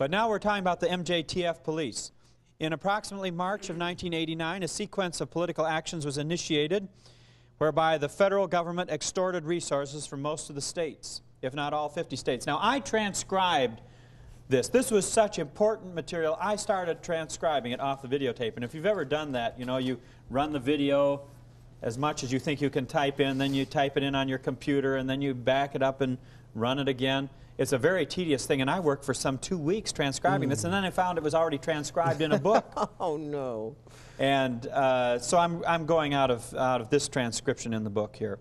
But now we're talking about the MJTF police. In approximately March of 1989, a sequence of political actions was initiated whereby the federal government extorted resources from most of the states, if not all 50 states. Now, I transcribed this. This was such important material, I started transcribing it off the videotape. And if you've ever done that, you know, you run the video as much as you think you can type in, then you type it in on your computer, and then you back it up and run it again. It's a very tedious thing, and I worked for some two weeks transcribing mm. this, and then I found it was already transcribed in a book. oh, no. And uh, so I'm, I'm going out of, out of this transcription in the book here.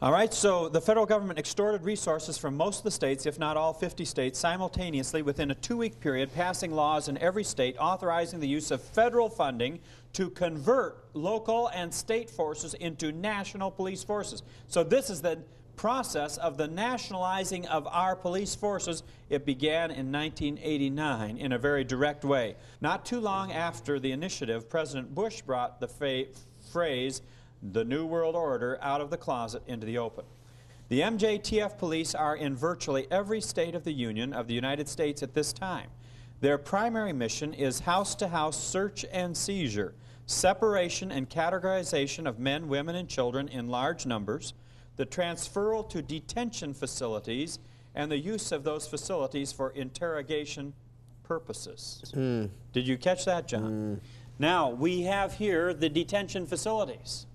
All right, so the federal government extorted resources from most of the states, if not all 50 states, simultaneously within a two-week period, passing laws in every state authorizing the use of federal funding to convert local and state forces into national police forces. So this is the process of the nationalizing of our police forces. It began in 1989 in a very direct way. Not too long after the initiative, President Bush brought the phrase the New World Order out of the closet into the open. The MJTF police are in virtually every state of the Union of the United States at this time. Their primary mission is house-to-house -house search and seizure, separation and categorization of men, women, and children in large numbers, the transferal to detention facilities, and the use of those facilities for interrogation purposes. Mm. Did you catch that, John? Mm. Now, we have here the detention facilities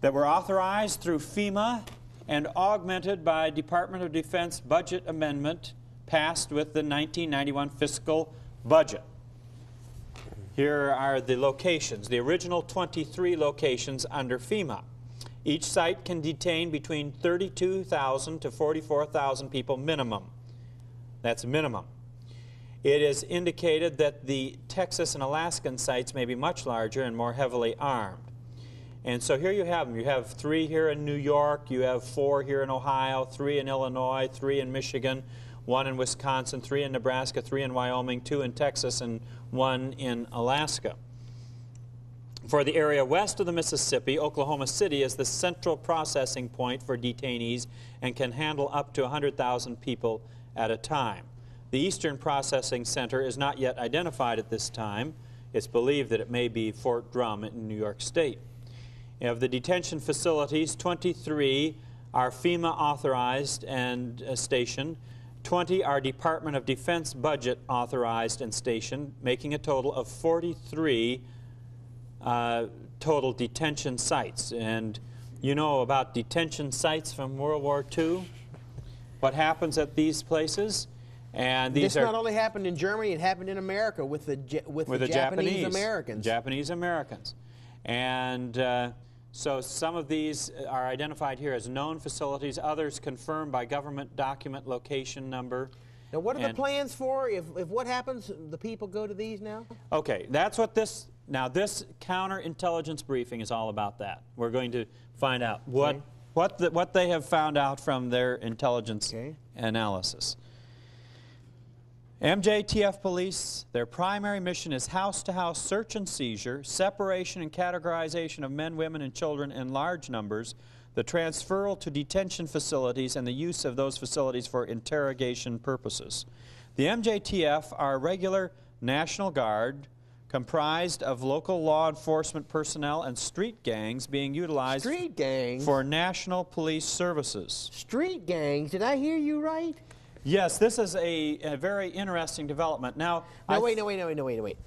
that were authorized through FEMA and augmented by Department of Defense budget amendment passed with the 1991 fiscal budget. Here are the locations, the original 23 locations under FEMA. Each site can detain between 32,000 to 44,000 people minimum. That's minimum. It is indicated that the Texas and Alaskan sites may be much larger and more heavily armed. And so here you have them. You have three here in New York, you have four here in Ohio, three in Illinois, three in Michigan, one in Wisconsin, three in Nebraska, three in Wyoming, two in Texas, and one in Alaska. For the area west of the Mississippi, Oklahoma City is the central processing point for detainees and can handle up to 100,000 people at a time. The Eastern Processing Center is not yet identified at this time. It's believed that it may be Fort Drum in New York State. Of the detention facilities, 23 are FEMA authorized and uh, stationed. 20 are Department of Defense budget authorized and stationed, making a total of 43 uh, total detention sites. And you know about detention sites from World War II? What happens at these places? And these this are, not only happened in Germany, it happened in America with the, with, with the, the Japanese, Japanese, Americans. Japanese Americans. And uh, so some of these are identified here as known facilities, others confirmed by government document location number. Now what are the plans for if, if what happens, the people go to these now? Okay, that's what this, now this counterintelligence briefing is all about that. We're going to find out what, okay. what, the, what they have found out from their intelligence okay. analysis. MJTF police, their primary mission is house-to-house -house search and seizure, separation and categorization of men, women, and children in large numbers, the transferal to detention facilities, and the use of those facilities for interrogation purposes. The MJTF are regular National Guard comprised of local law enforcement personnel and street gangs being utilized street gangs? for national police services. Street gangs? Did I hear you right? Yes, this is a, a very interesting development. Now, no, wait, no, wait, no, wait, no, wait, no, wait.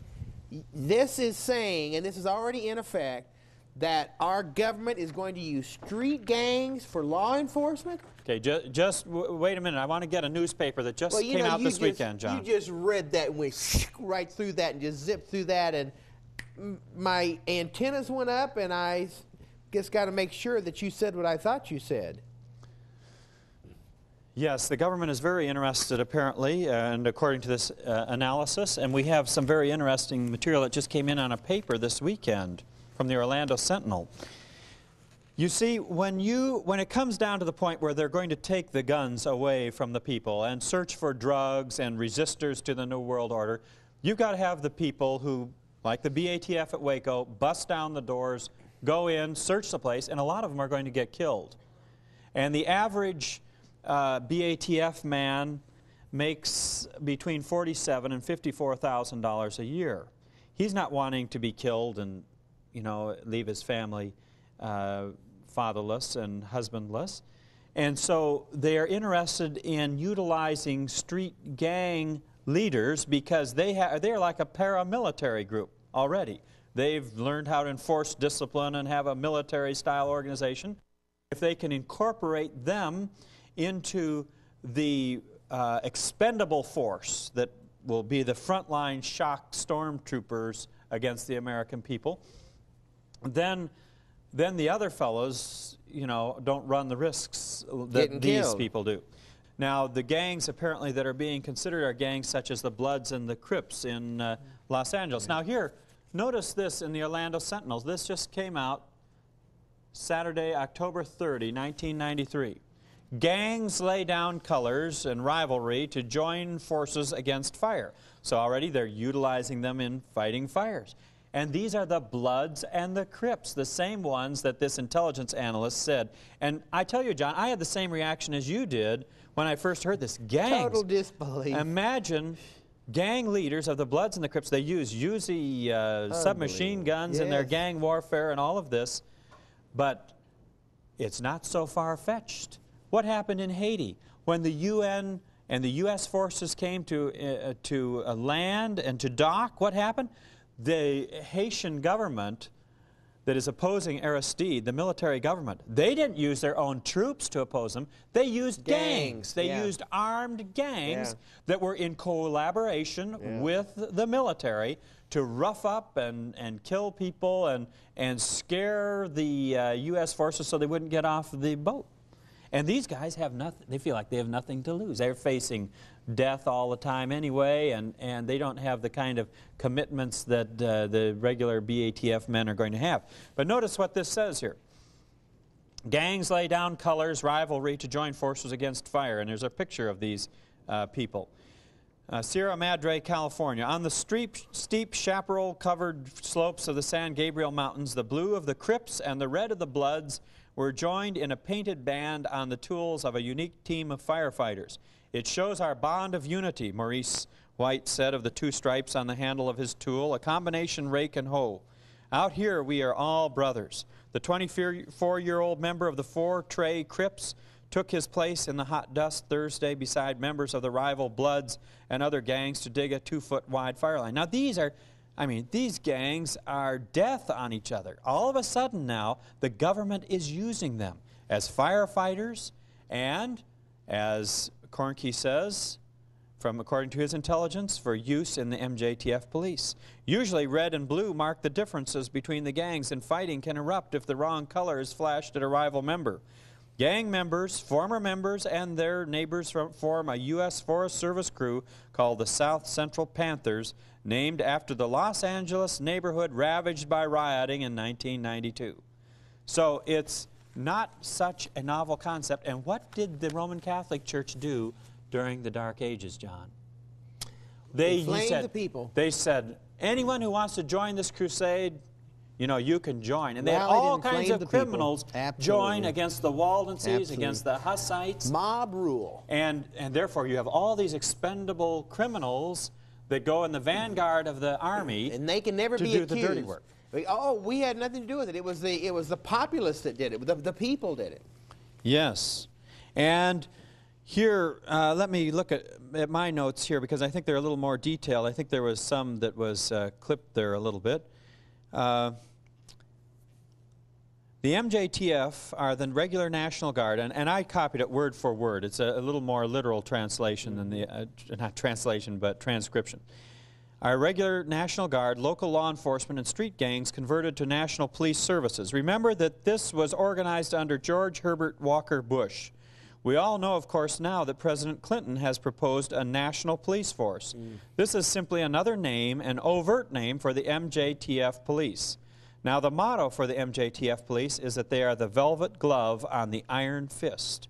This is saying, and this is already in effect, that our government is going to use street gangs for law enforcement? Okay, ju just wait a minute. I want to get a newspaper that just well, came know, out this just, weekend, John. You just read that and went right through that and just zipped through that, and my antennas went up, and I just got to make sure that you said what I thought you said. Yes, the government is very interested apparently, and according to this uh, analysis, and we have some very interesting material that just came in on a paper this weekend from the Orlando Sentinel. You see, when, you, when it comes down to the point where they're going to take the guns away from the people and search for drugs and resistors to the New World Order, you've got to have the people who, like the BATF at Waco, bust down the doors, go in, search the place, and a lot of them are going to get killed. And the average uh, BATF man makes between forty-seven and fifty-four thousand dollars a year. He's not wanting to be killed and, you know, leave his family uh, fatherless and husbandless. And so they are interested in utilizing street gang leaders because they ha- they're like a paramilitary group already. They've learned how to enforce discipline and have a military style organization. If they can incorporate them into the uh, expendable force that will be the frontline shock stormtroopers against the American people, then, then the other fellows, you know, don't run the risks that Getting these killed. people do. Now, the gangs apparently that are being considered are gangs such as the Bloods and the Crips in uh, Los Angeles. Now, here, notice this in the Orlando Sentinels. This just came out Saturday, October 30, 1993. Gangs lay down colors and rivalry to join forces against fire. So already they're utilizing them in fighting fires. And these are the Bloods and the Crips, the same ones that this intelligence analyst said. And I tell you, John, I had the same reaction as you did when I first heard this. Gangs. Total disbelief. Imagine gang leaders of the Bloods and the Crips. They use Uzi uh, submachine guns in their gang warfare and all of this. But it's not so far fetched. What happened in Haiti when the UN and the U.S. forces came to, uh, to uh, land and to dock? What happened? The Haitian government that is opposing Aristide, the military government, they didn't use their own troops to oppose them. They used gangs. Gangs, They yeah. used armed gangs Yeah. that were in collaboration Yeah. with the military to rough up and, and kill people and, and scare the uh, U.S. forces so they wouldn't get off the boat. And these guys have nothing, they feel like they have nothing to lose. They're facing death all the time anyway, and, and they don't have the kind of commitments that uh, the regular BATF men are going to have. But notice what this says here. Gangs lay down colors, rivalry to join forces against fire. And there's a picture of these uh, people. Uh, Sierra Madre, California. On the steep, steep chaparral covered slopes of the San Gabriel Mountains, the blue of the Crips and the red of the Bloods were joined in a painted band on the tools of a unique team of firefighters. It shows our bond of unity, Maurice White said of the two stripes on the handle of his tool, a combination rake and hoe. Out here, we are all brothers. The 24 year old member of the Four Tray Crips took his place in the hot dust Thursday beside members of the rival Bloods and other gangs to dig a two foot wide fire line. Now, these are, I mean, these gangs are death on each other. All of a sudden now, the government is using them as firefighters and, as Koernke says, from according to his intelligence for use in the MJTF police. Usually red and blue mark the differences between the gangs and fighting can erupt if the wrong color is flashed at a rival member. Gang members, former members, and their neighbors form a U.S. Forest Service crew called the South Central Panthers, named after the Los Angeles neighborhood ravaged by rioting in 1992. So it's not such a novel concept. And what did the Roman Catholic Church do during the Dark Ages, John? They Inflamed said- the people. They said, anyone who wants to join this crusade, you know, you can join. And they had all kinds of criminals join against the Waldenses, against the Hussites. Mob rule. And, and therefore, you have all these expendable criminals that go in the vanguard of the army And they can never to be do accused. the dirty work. Oh, we had nothing to do with it. It was the it was the populace that did it. The, the people did it. Yes. And here, uh, let me look at, at my notes here because I think they're a little more detailed. I think there was some that was uh, clipped there a little bit. Uh, the MJTF are the regular National Guard, and, and I copied it word for word. It's a, a little more literal translation than the, uh, not translation, but transcription. Our regular National Guard, local law enforcement, and street gangs converted to National Police Services. Remember that this was organized under George Herbert Walker Bush. We all know, of course, now that President Clinton has proposed a national police force. This is simply another name, an overt name for the MJTF police. Now, the motto for the MJTF police is that they are the velvet glove on the iron fist.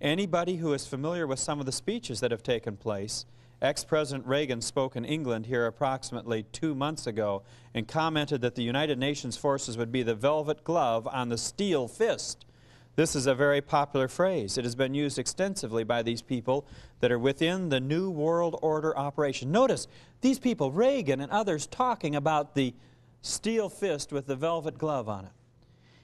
Anybody who is familiar with some of the speeches that have taken place, ex President Reagan spoke in England here approximately two months ago and commented that the United Nations forces would be the velvet glove on the steel fist. This is a very popular phrase. It has been used extensively by these people that are within the New World Order operation. Notice these people, Reagan and others, talking about the steel fist with the velvet glove on it.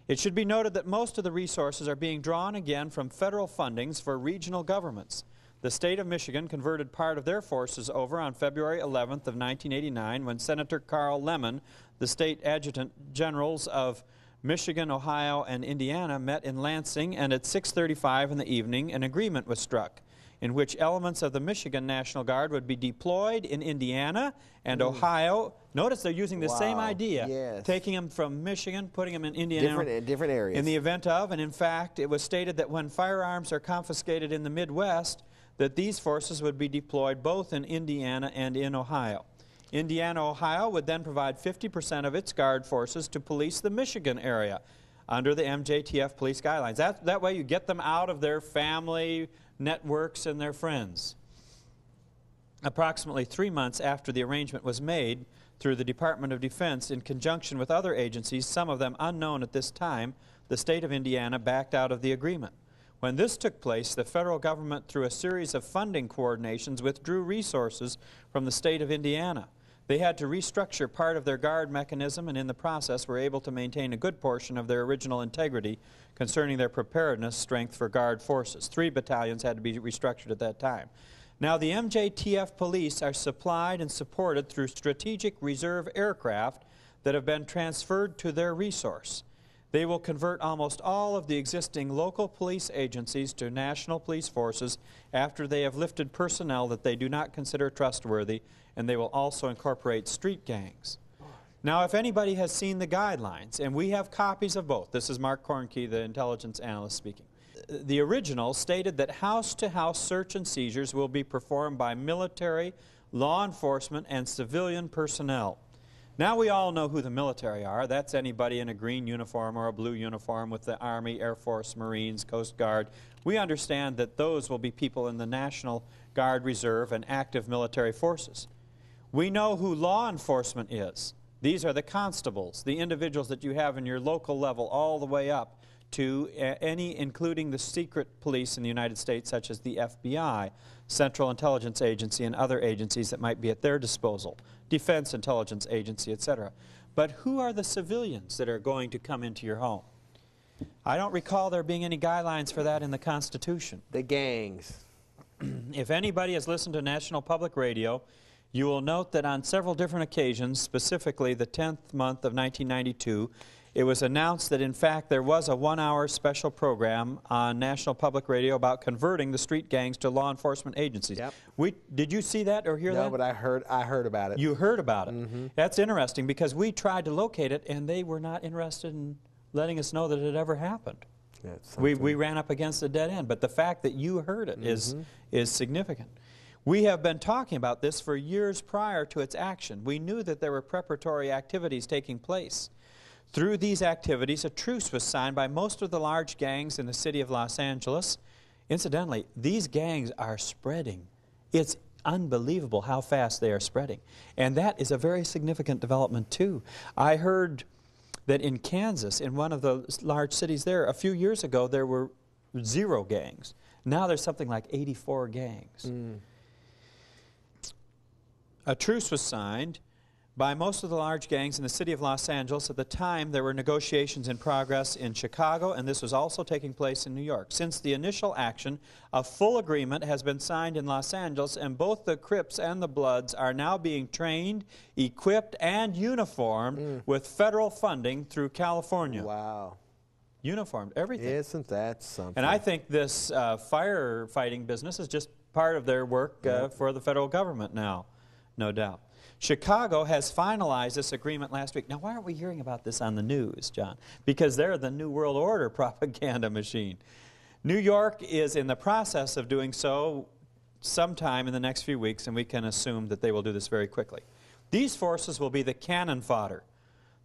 It should be noted that most of the resources are being drawn again from federal fundings for regional governments. The state of Michigan converted part of their forces over on February 11th of 1989 when Senator Carl Levin, the state adjutant generals of Michigan, Ohio, and Indiana met in Lansing, and at 6.35 in the evening, an agreement was struck in which elements of the Michigan National Guard would be deployed in Indiana and mm. Ohio. Notice they're using the wow. same idea, yes. taking them from Michigan, putting them in Indiana. Different, different areas. In the event of, and in fact, it was stated that when firearms are confiscated in the Midwest, that these forces would be deployed both in Indiana and in Ohio. Indiana, Ohio would then provide 50% of its Guard forces to police the Michigan area under the MJTF police guidelines. That, that way you get them out of their family networks and their friends. Approximately three months after the arrangement was made through the Department of Defense in conjunction with other agencies, some of them unknown at this time, the state of Indiana backed out of the agreement. When this took place, the federal government, through a series of funding coordinations, withdrew resources from the state of Indiana. They had to restructure part of their guard mechanism and in the process were able to maintain a good portion of their original integrity concerning their preparedness strength for guard forces. Three battalions had to be restructured at that time. Now the MJTF police are supplied and supported through strategic reserve aircraft that have been transferred to their resource. They will convert almost all of the existing local police agencies to national police forces after they have lifted personnel that they do not consider trustworthy, and they will also incorporate street gangs. Now, if anybody has seen the guidelines, and we have copies of both, this is Mark Koernke, the intelligence analyst speaking. The original stated that house-to-house -house search and seizures will be performed by military, law enforcement, and civilian personnel. Now we all know who the military are. That's anybody in a green uniform or a blue uniform with the Army, Air Force, Marines, Coast Guard. We understand that those will be people in the National Guard Reserve and active military forces. We know who law enforcement is. These are the constables, the individuals that you have in your local level all the way up to eh, any, including the secret police in the United States, such as the FBI, Central Intelligence Agency, and other agencies that might be at their disposal. Defense Intelligence Agency, etc. But who are the civilians that are going to come into your home? I don't recall there being any guidelines for that in the Constitution. The gangs. if anybody has listened to National Public Radio, you will note that on several different occasions, specifically the 10th month of 1992, it was announced that in fact there was a one-hour special program on National Public Radio about converting the street gangs to law enforcement agencies. Yep. We, did you see that or hear no, that? No, but I heard, I heard about it. You heard about it. Mm -hmm. That's interesting because we tried to locate it and they were not interested in letting us know that it ever happened. We, we ran up against a dead end, but the fact that you heard it mm -hmm. is mm-hmm. is significant. We have been talking about this for years prior to its action. We knew that there were preparatory activities taking place. Through these activities, a truce was signed by most of the large gangs in the city of Los Angeles. Incidentally, these gangs are spreading. It's unbelievable how fast they are spreading. And that is a very significant development, too. I heard that in Kansas, in one of the large cities there, a few years ago, there were zero gangs. Now there's something like 84 gangs. Mm. A truce was signed by most of the large gangs in the city of Los Angeles. At the time, there were negotiations in progress in Chicago, and this was also taking place in New York. Since the initial action, a full agreement has been signed in Los Angeles, and both the Crips and the Bloods are now being trained, equipped, and uniformed mm. with federal funding through California. Wow. Uniformed, everything. Isn't that something? And I think this uh, firefighting business is just part of their work uh, yep. for the federal government now, no doubt. Chicago has finalized this agreement last week. Now, why aren't we hearing about this on the news, John? Because they're the New World Order propaganda machine. New York is in the process of doing so sometime in the next few weeks, and we can assume that they will do this very quickly. These forces will be the cannon fodder,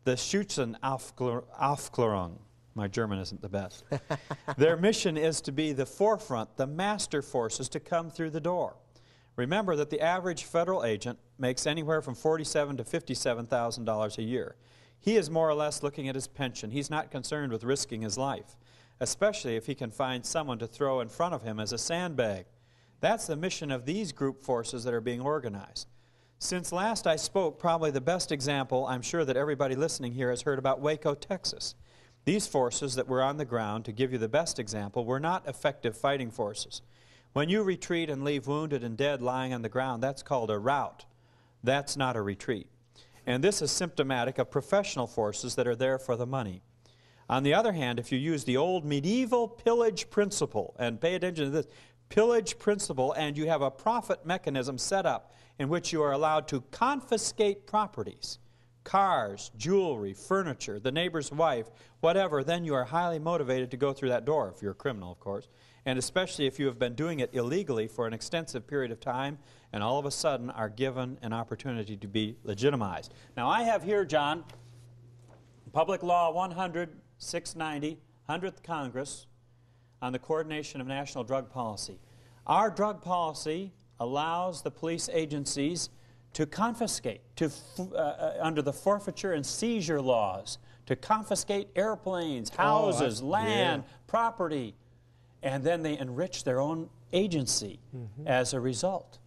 the Schützenaufklärung. My German isn't the best. Their mission is to be the forefront, the master forces to come through the door. Remember that the average federal agent makes anywhere from $47,000 to $57,000 a year. He is more or less looking at his pension. He's not concerned with risking his life. especially if he can find someone to throw in front of him as a sandbag. That's the mission of these group forces that are being organized. Since last I spoke, probably the best example I'm sure that everybody listening here has heard about Waco, Texas. These forces that were on the ground, to give you the best example, were not effective fighting forces. When you retreat and leave wounded and dead lying on the ground, that's called a rout. That's not a retreat. And this is symptomatic of professional forces that are there for the money. On the other hand, if you use the old medieval pillage principle, and pay attention to this pillage principle, and you have a profit mechanism set up in which you are allowed to confiscate properties, cars, jewelry, furniture, the neighbor's wife, whatever, then you are highly motivated to go through that door, if you're a criminal, of course, and especially if you have been doing it illegally for an extensive period of time and all of a sudden are given an opportunity to be legitimized. Now, I have here, John, Public Law 100, 690, 100th Congress on the coordination of national drug policy. Our drug policy allows the police agencies to confiscate, to, uh, uh, under the forfeiture and seizure laws, to confiscate airplanes, Oh, houses, land, property, and then they enrich their own agency Mm-hmm. as a result.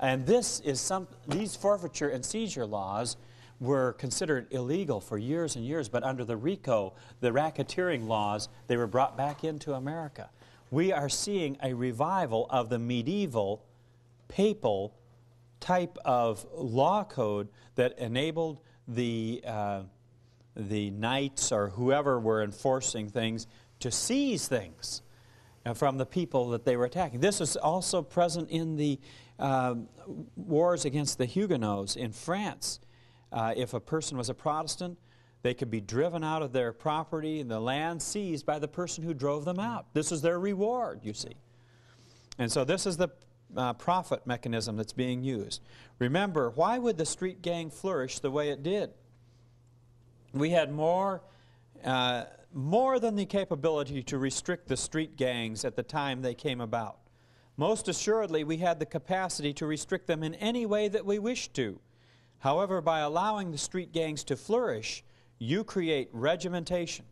And this is some, these forfeiture and seizure laws were considered illegal for years and years, but under the RICO, the racketeering laws, they were brought back into America. We are seeing a revival of the medieval papal type of law code that enabled the, uh, the knights or whoever were enforcing things to seize things from the people that they were attacking. This is also present in the um, wars against the Huguenots in France. Uh, if a person was a Protestant, they could be driven out of their property and the land seized by the person who drove them out. This is their reward, you see. And so this is the uh, profit mechanism that's being used. Remember, why would the street gang flourish the way it did? We had more, uh, more than the capability to restrict the street gangs at the time they came about. Most assuredly, we had the capacity to restrict them in any way that we wished to. However, by allowing the street gangs to flourish, you create regimentation.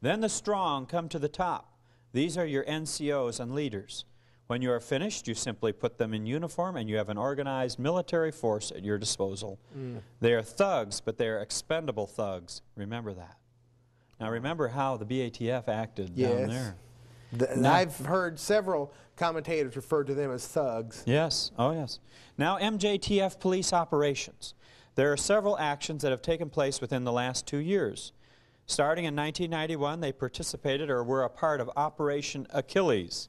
Then the strong come to the top. These are your NCOs and leaders. When you are finished, you simply put them in uniform and you have an organized military force at your disposal. Mm. They are thugs, but they are expendable thugs. Remember that. Now, remember how the BATF acted down there. The- Now- I've heard several commentators refer to them as thugs. Yes, oh yes. Now, MJTF police operations. There are several actions that have taken place within the last two years. Starting in 1991, they participated or were a part of Operation Achilles.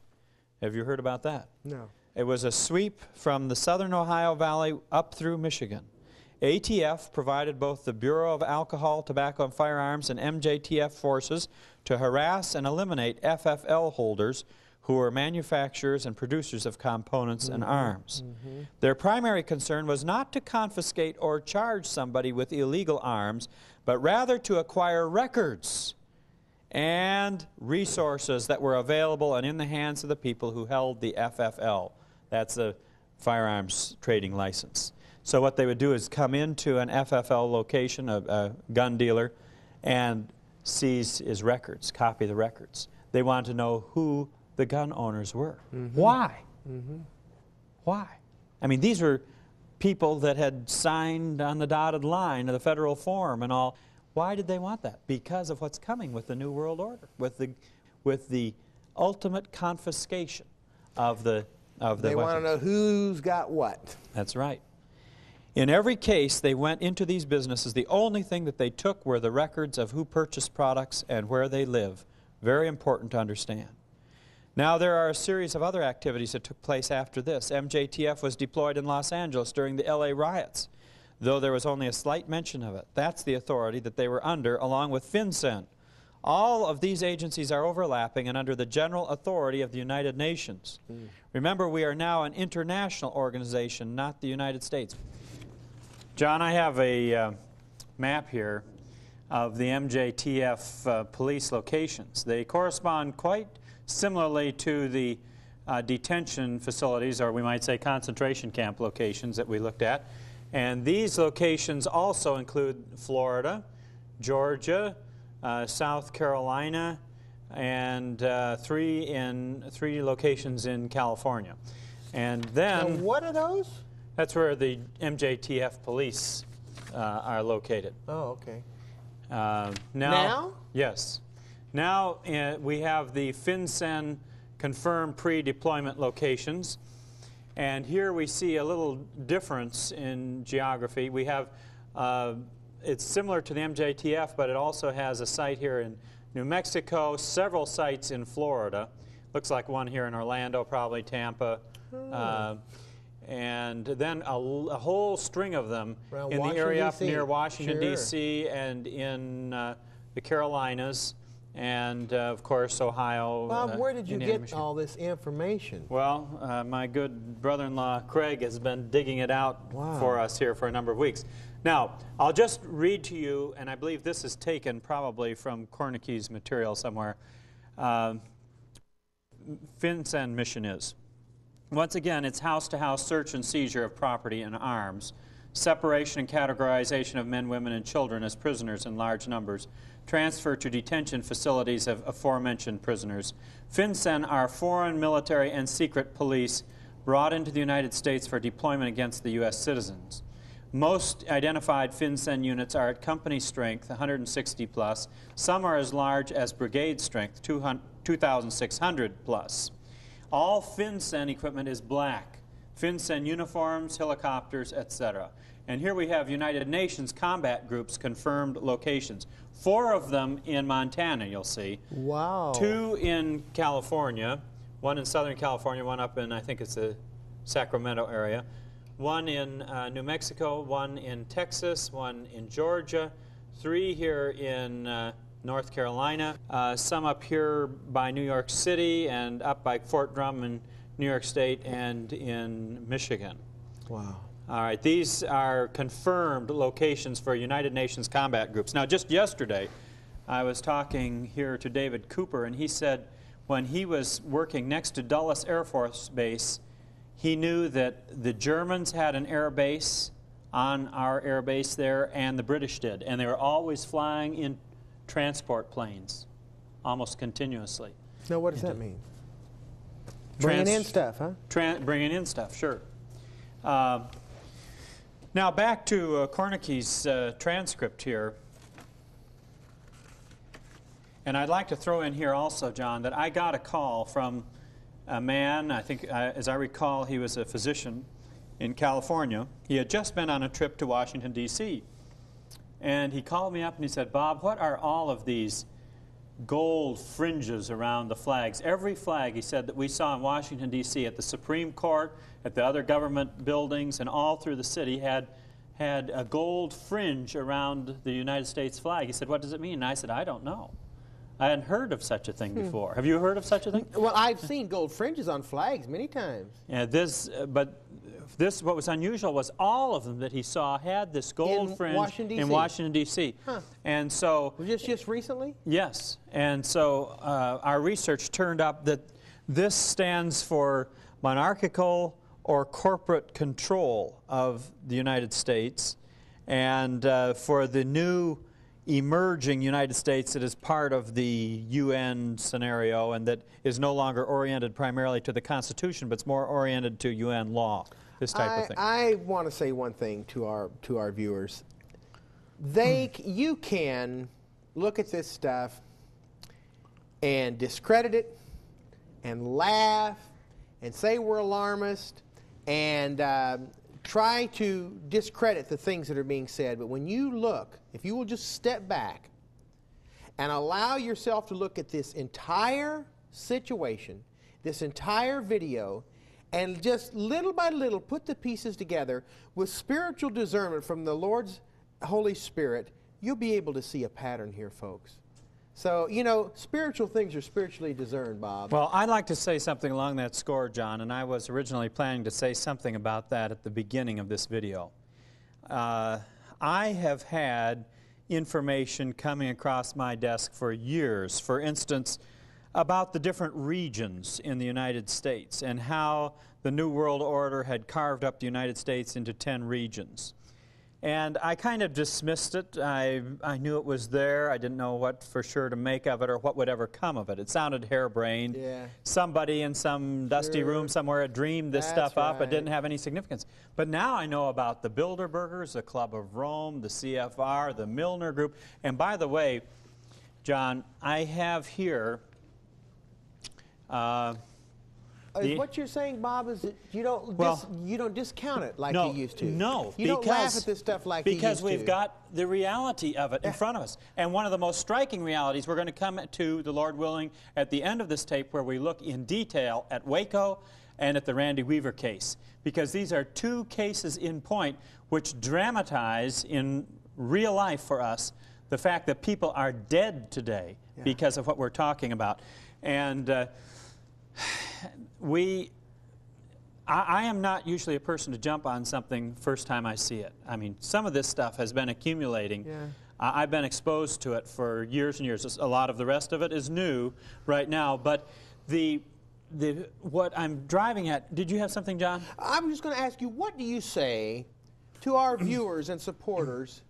Have you heard about that? No. It was a sweep from the southern Ohio Valley up through Michigan. ATF provided both the Bureau of Alcohol, Tobacco, and Firearms and MJTF forces to harass and eliminate FFL holders who were manufacturers and producers of components and mm-hmm. arms. Mm-hmm. Their primary concern was not to confiscate or charge somebody with illegal arms, but rather to acquire records and resources that were available and in the hands of the people who held the FFL. That's the firearms trading license. So what they would do is come into an FFL location, a, a gun dealer, and seize his records, copy the records. They wanted to know who the gun owners were. Mm-hmm. Why? Mm-hmm. Why? I mean, these were people that had signed on the dotted line of the federal form and all. Why did they want that? Because of what's coming with the New World Order, with the, with the ultimate confiscation of the, of the They want to know who's got what. That's right. In every case, they went into these businesses. The only thing that they took were the records of who purchased products and where they live. Very important to understand. Now, there are a series of other activities that took place after this. MJTF was deployed in Los Angeles during the LA riots, though there was only a slight mention of it. That's the authority that they were under, along with FinCEN. All of these agencies are overlapping and under the general authority of the United Nations. Mm. Remember, we are now an international organization, not the United States. John, I have a uh, map here of the MJTF uh, police locations. They correspond quite similarly to the uh, detention facilities, or we might say concentration camp locations that we looked at. And these locations also include Florida, Georgia, uh, South Carolina, and uh, three in three locations in California. And then what are those? That's where the MJTF police uh, are located. Oh, okay. Uh, now, Now? Yes. Now uh, we have the FinCEN confirmed pre-deployment locations. And here we see a little difference in geography. We have, uh, it's similar to the MJTF, but it also has a site here in New Mexico, several sites in Florida. Looks like one here in Orlando, probably Tampa. Uh, and then a whole string of them Around in the area up near Washington, Sure. D.C., and in uh, the Carolinas, and uh, of course, Ohio. Bob, uh, where did you Indiana, get Michigan. all this information? Well, uh, my good brother-in-law Craig has been digging it out Wow. for us here for a number of weeks. Now, I'll just read to you, and I believe this is taken probably from Cornicky's material somewhere. Uh, FinCEN mission is. Once again, it's house-to-house search and seizure of property and arms, separation and categorization of men, women, and children as prisoners in large numbers, transfer to detention facilities of aforementioned prisoners. FinCEN are foreign military and secret police brought into the United States for deployment against the U.S. citizens. Most identified FinCEN units are at company strength, 160 plus. Some are as large as brigade strength, 2,600 plus. All FinCEN equipment is black. FinCEN uniforms, helicopters, etc. And here we have United Nations combat groups confirmed locations. Four of them in Montana, you'll see. Wow. Two in California, one in Southern California, one up in, I think it's the Sacramento area, one in uh, New Mexico, one in Texas, one in Georgia, three here in uh, North Carolina, uh, some up here by New York City, and up by Fort Drum in New York State and in Michigan. Wow. All right, these are confirmed locations for United Nations combat groups. Now, just yesterday, I was talking here to David Cooper, and he said when he was working next to Dulles Air Force Base, he knew that the Germans had an air base on our air base there, and the British did, and they were always flying in transport planes, almost continuously. Now, what does that mean? Bringing in stuff, huh? Tran bringing in stuff, sure. Um, now back to uh, Cornicky's uh, transcript here. And I'd like to throw in here also, John, that I got a call from a man, I think, uh, as I recall, he was a physician in California. He had just been on a trip to Washington, D.C. And he called me up and he said, Bob, what are all of these gold fringes around the flags. Every flag, he said, that we saw in Washington, D.C., at the Supreme Court, at the other government buildings, and all through the city had, had a gold fringe around the United States flag. He said, What does it mean? And I said, I don't know. I hadn't heard of such a thing before. Have you heard of such a thing? Well, I've seen gold fringes on flags many times. Yeah, this, uh, but this, what was unusual was all of them that he saw had this gold In fringe Washington, in Washington, D.C. Huh. And so Was this just recently? Yes, and so uh, our research turned up that this stands for monarchical or corporate control of the United States, and uh, for the new emerging United States that is part of the UN scenario and that is no longer oriented primarily to the Constitution, but it's more oriented to UN law, this type I, of thing. I want to say one thing to our to our viewers. They, c- you can look at this stuff and discredit it, and laugh, and say we're alarmist, and um, try to discredit the things that are being said. But when you look, if you will just step back and allow yourself to look at this entire situation, this entire video, and just little by little put the pieces together with spiritual discernment from the Lord's Holy Spirit, you'll be able to see a pattern here, folks. So, you know, spiritual things are spiritually discerned, Bob. Well, I'd like to say something along that score, John, and I was originally planning to say something about that at the beginning of this video. Uh, I have had information coming across my desk for years, for instance, about the different regions in the United States and how the New World Order had carved up the United States into 10 regions. And I kind of dismissed it. I, I knew it was there. I didn't know what for sure to make of it or what would ever come of it. It sounded harebrained. Yeah. Somebody in some dusty room somewhere had dreamed this That's stuff up. It didn't have any significance. But now I know about the Bilderbergers, the Club of Rome, the CFR, the Milner Group. And by the way, John, I have here. Uh, The- what you're saying, Bob, is that you don't Well- dis, you don't discount it like no, you used to. No, you don't because, laugh at this stuff like because you used we've to. got the reality of it in front of us. And one of the most striking realities we're going to come to, the Lord willing, at the end of this tape, where we look in detail at Waco and at the Randy Weaver case, because these are two cases in point which dramatize in real life for us the fact that people are dead today because of what we're talking about. And uh, we I, I am not usually a person to jump on something first time I see it. I mean, some of this stuff has been accumulating. Yeah. I, I've been exposed to it for years and years. A lot of the rest of it is new right now, but the the what I'm driving at. Did you have something, John? I'm just going to ask you, what do you say to our viewers and supporters,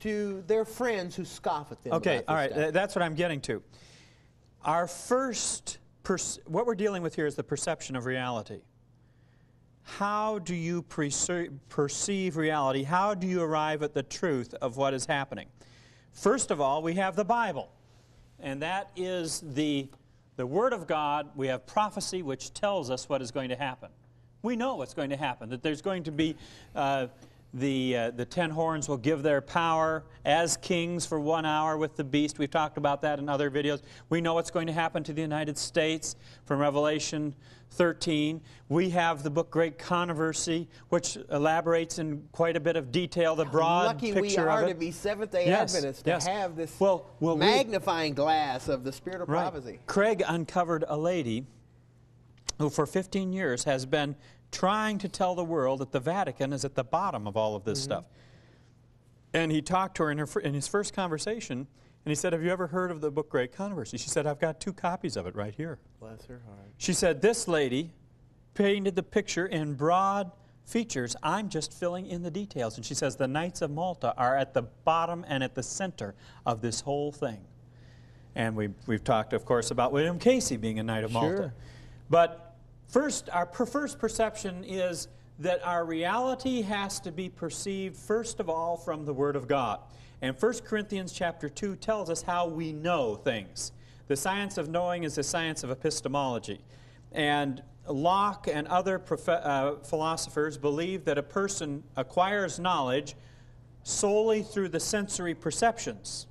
to their friends who scoff at them? Okay, about all this right. stuff? uh, That's what I'm getting to. Our first, perce- what we're dealing with here is the perception of reality. How do you perce- perceive reality? How do you arrive at the truth of what is happening? First of all, we have the Bible, and that is the, the Word of God. We have prophecy, which tells us what is going to happen. We know what's going to happen, that there's going to be uh, the, uh, the ten horns will give their power as kings for one hour with the beast. We've talked about that in other videos. We know what's going to happen to the United States from Revelation 13. We have the book Great Controversy, which elaborates in quite a bit of detail the broad Lucky picture we are of it. to be Seventh Day Yes, Adventists to yes. have this Well, well, we- magnifying glass of the spirit of Right. prophecy. Craig uncovered a lady who, for 15 years, has been trying to tell the world that the Vatican is at the bottom of all of this mm-hmm. stuff. And he talked to her in, her, in his first conversation, and he said, Have you ever heard of the book Great Controversy? She said, I've got two copies of it right here. Bless her heart. She said, This lady painted the picture in broad features. I'm just filling in the details. And she says, The Knights of Malta are at the bottom and at the center of this whole thing. And we've, we've talked, of course, about William Casey being a Knight of Malta. Sure. But first, our per- first perception is that our reality has to be perceived, first of all, from the Word of God. And 1 Corinthians chapter 2 tells us how we know things. The science of knowing is the science of epistemology. And Locke and other uh, philosophers believe that a person acquires knowledge solely through the sensory perceptions.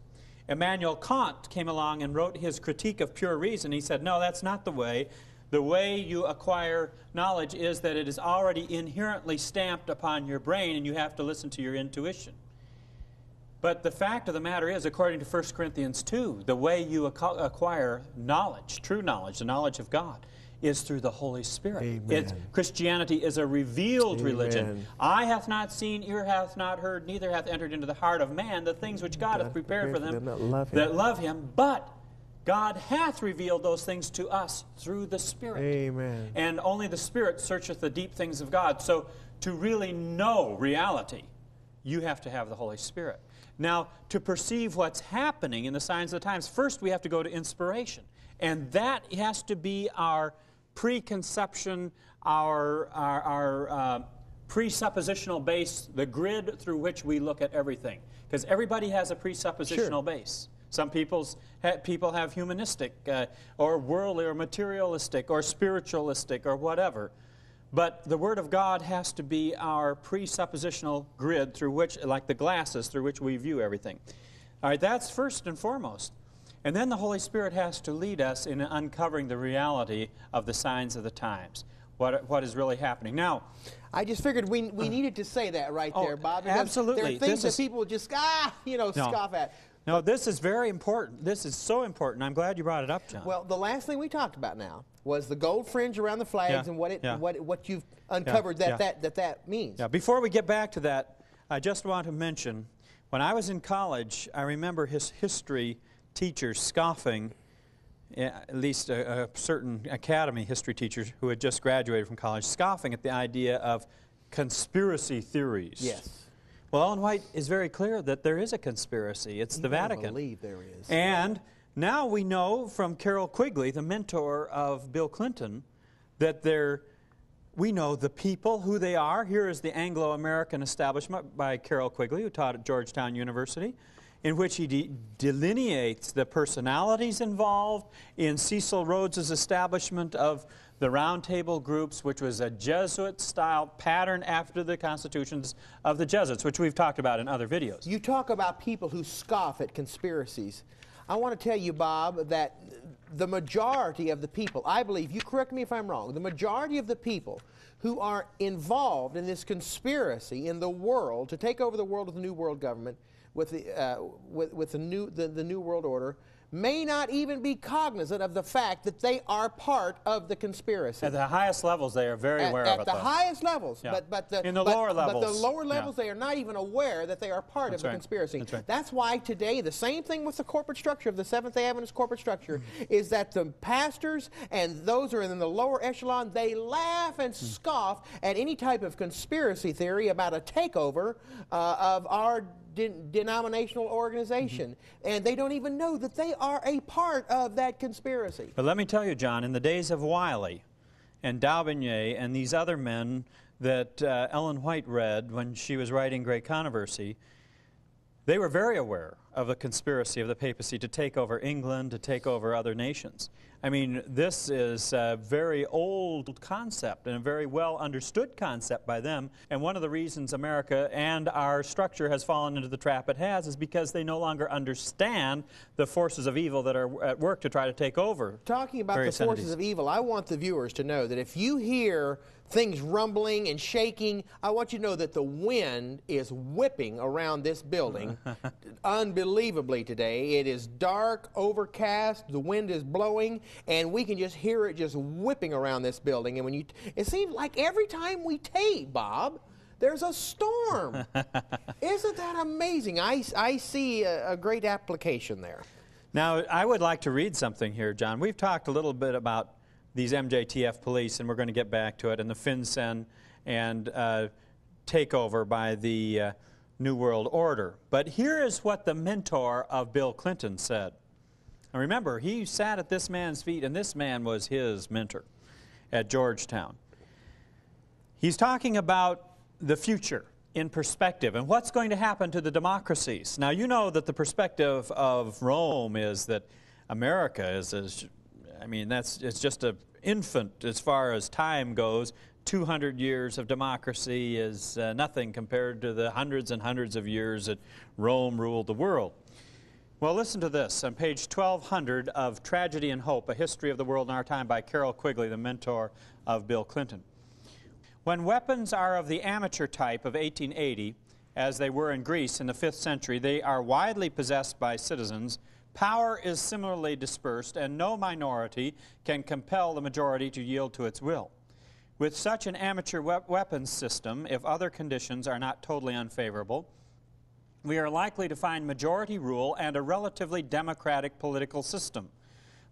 Immanuel Kant came along and wrote his critique of pure reason. He said, No, that's not the way. The way you acquire knowledge is that it is already inherently stamped upon your brain and you have to listen to your intuition. But the fact of the matter is, according to 1 Corinthians 2, the way you acqu- acquire knowledge, true knowledge, the knowledge of God, is through the Holy Spirit. Christianity is a revealed religion. Amen. Eye hath not seen, ear hath not heard, neither hath entered into the heart of man the things which God hath prepared for them that love that love him. But God hath revealed those things to us through the Spirit. Amen. And only the Spirit searcheth the deep things of God. So to really know reality, you have to have the Holy Spirit. Now, to perceive what's happening in the signs of the times, first we have to go to inspiration. And that has to be our preconception, our, our, our uh, presuppositional base, the grid through which we look at everything. Because everybody has a presuppositional base. Some people's, ha, people have humanistic uh, or worldly or materialistic or spiritualistic or whatever. But the Word of God has to be our presuppositional grid through which, like the glasses through which we view everything. All right, that's first and foremost. And then the Holy Spirit has to lead us in uncovering the reality of the signs of the times, what, what is really happening. Now, I just figured we, we needed to say that right Oh, there, Bob. because There absolutely. are things This that people just, ah, you know, No. scoff at. No, this is very important. This is so important. I'm glad you brought it up, John. Well, the last thing we talked about now was the gold fringe around the flags Yeah, and what it yeah. what what you've uncovered that, yeah. that that that means. Yeah, before we get back to that, I just want to mention when I was in college, I remember his history teachers scoffing, eh, at least a, a certain academy history teachers who had just graduated from college, scoffing at the idea of conspiracy theories. Yes. Well, Ellen White is very clear that there is a conspiracy. It's the You Vatican. believe there is. And now we know from Carroll Quigley, the mentor of Bill Clinton, that there, we know the people, who they are. Here is the Anglo American establishment by Carroll Quigley, who taught at Georgetown University, in which he de- delineates the personalities involved in Cecil Rhodes's establishment of the roundtable groups, which was a Jesuit style pattern after the constitutions of the Jesuits, which we've talked about in other videos. You talk about people who scoff at conspiracies. I want to tell you, Bob, that the majority of the people, I believe, you correct me if I'm wrong, the majority of the people who are involved in this conspiracy in the world to take over the world with the New World Government, with the, uh, with, with the, new, the, the New World Order, may not even be cognizant of the fact that they are part of the conspiracy. At the highest levels, they are very at, aware at of it. At the though. highest levels, Yeah. but but the In the but- lower but the levels, lower yeah. levels, they are not even aware that they are part That's of the right. conspiracy. That's right. That's why today the same thing with the corporate structure of the Seventh Day Adventist corporate structure is that the pastors and those who are in the lower echelon they laugh and scoff at any type of conspiracy theory about a takeover uh, of our. De- denominational organization, and they don't even know that they are a part of that conspiracy. But let me tell you, John, in the days of Wylie and D'Aubigné and these other men that uh, Ellen White read when she was writing Great Controversy, they were very aware of the conspiracy of the papacy to take over England, to take over other nations. I mean, this is a very old concept and a very well understood concept by them. And one of the reasons America and our structure has fallen into the trap it has is because they no longer understand the forces of evil that are at work to try to take over. Talking about the forces entities. of evil, I want the viewers to know that if you hear things rumbling and shaking, I want you to know that the wind is whipping around this building unbelievably today. It is dark, overcast, the wind is blowing, and we can just hear it just whipping around this building. And when you, it seems like every time we tape, Bob, there's a storm. Isn't that amazing? I, I see a, a great application there. Now, I would like to read something here, John. We've talked a little bit about these MJTF police, and we're going to get back to it, and the FinCEN and uh, takeover by the uh, New World Order. But here is what the mentor of Bill Clinton said. And remember, he sat at this man's feet, and this man was his mentor at Georgetown. He's talking about the future in perspective and what's going to happen to the democracies. Now, you know that the perspective of Rome is that America is, is I mean, that's it's just an infant as far as time goes. 200 years of democracy is uh, nothing compared to the hundreds and hundreds of years that Rome ruled the world. Well, listen to this on page 1200 of Tragedy and Hope A History of the World in Our Time by Carroll Quigley, the mentor of Bill Clinton. When weapons are of the amateur type of 1880, as they were in Greece in the 5th century, they are widely possessed by citizens. Power is similarly dispersed, and no minority can compel the majority to yield to its will. With such an amateur we- weapons system, if other conditions are not totally unfavorable, we are likely to find majority rule and a relatively democratic political system.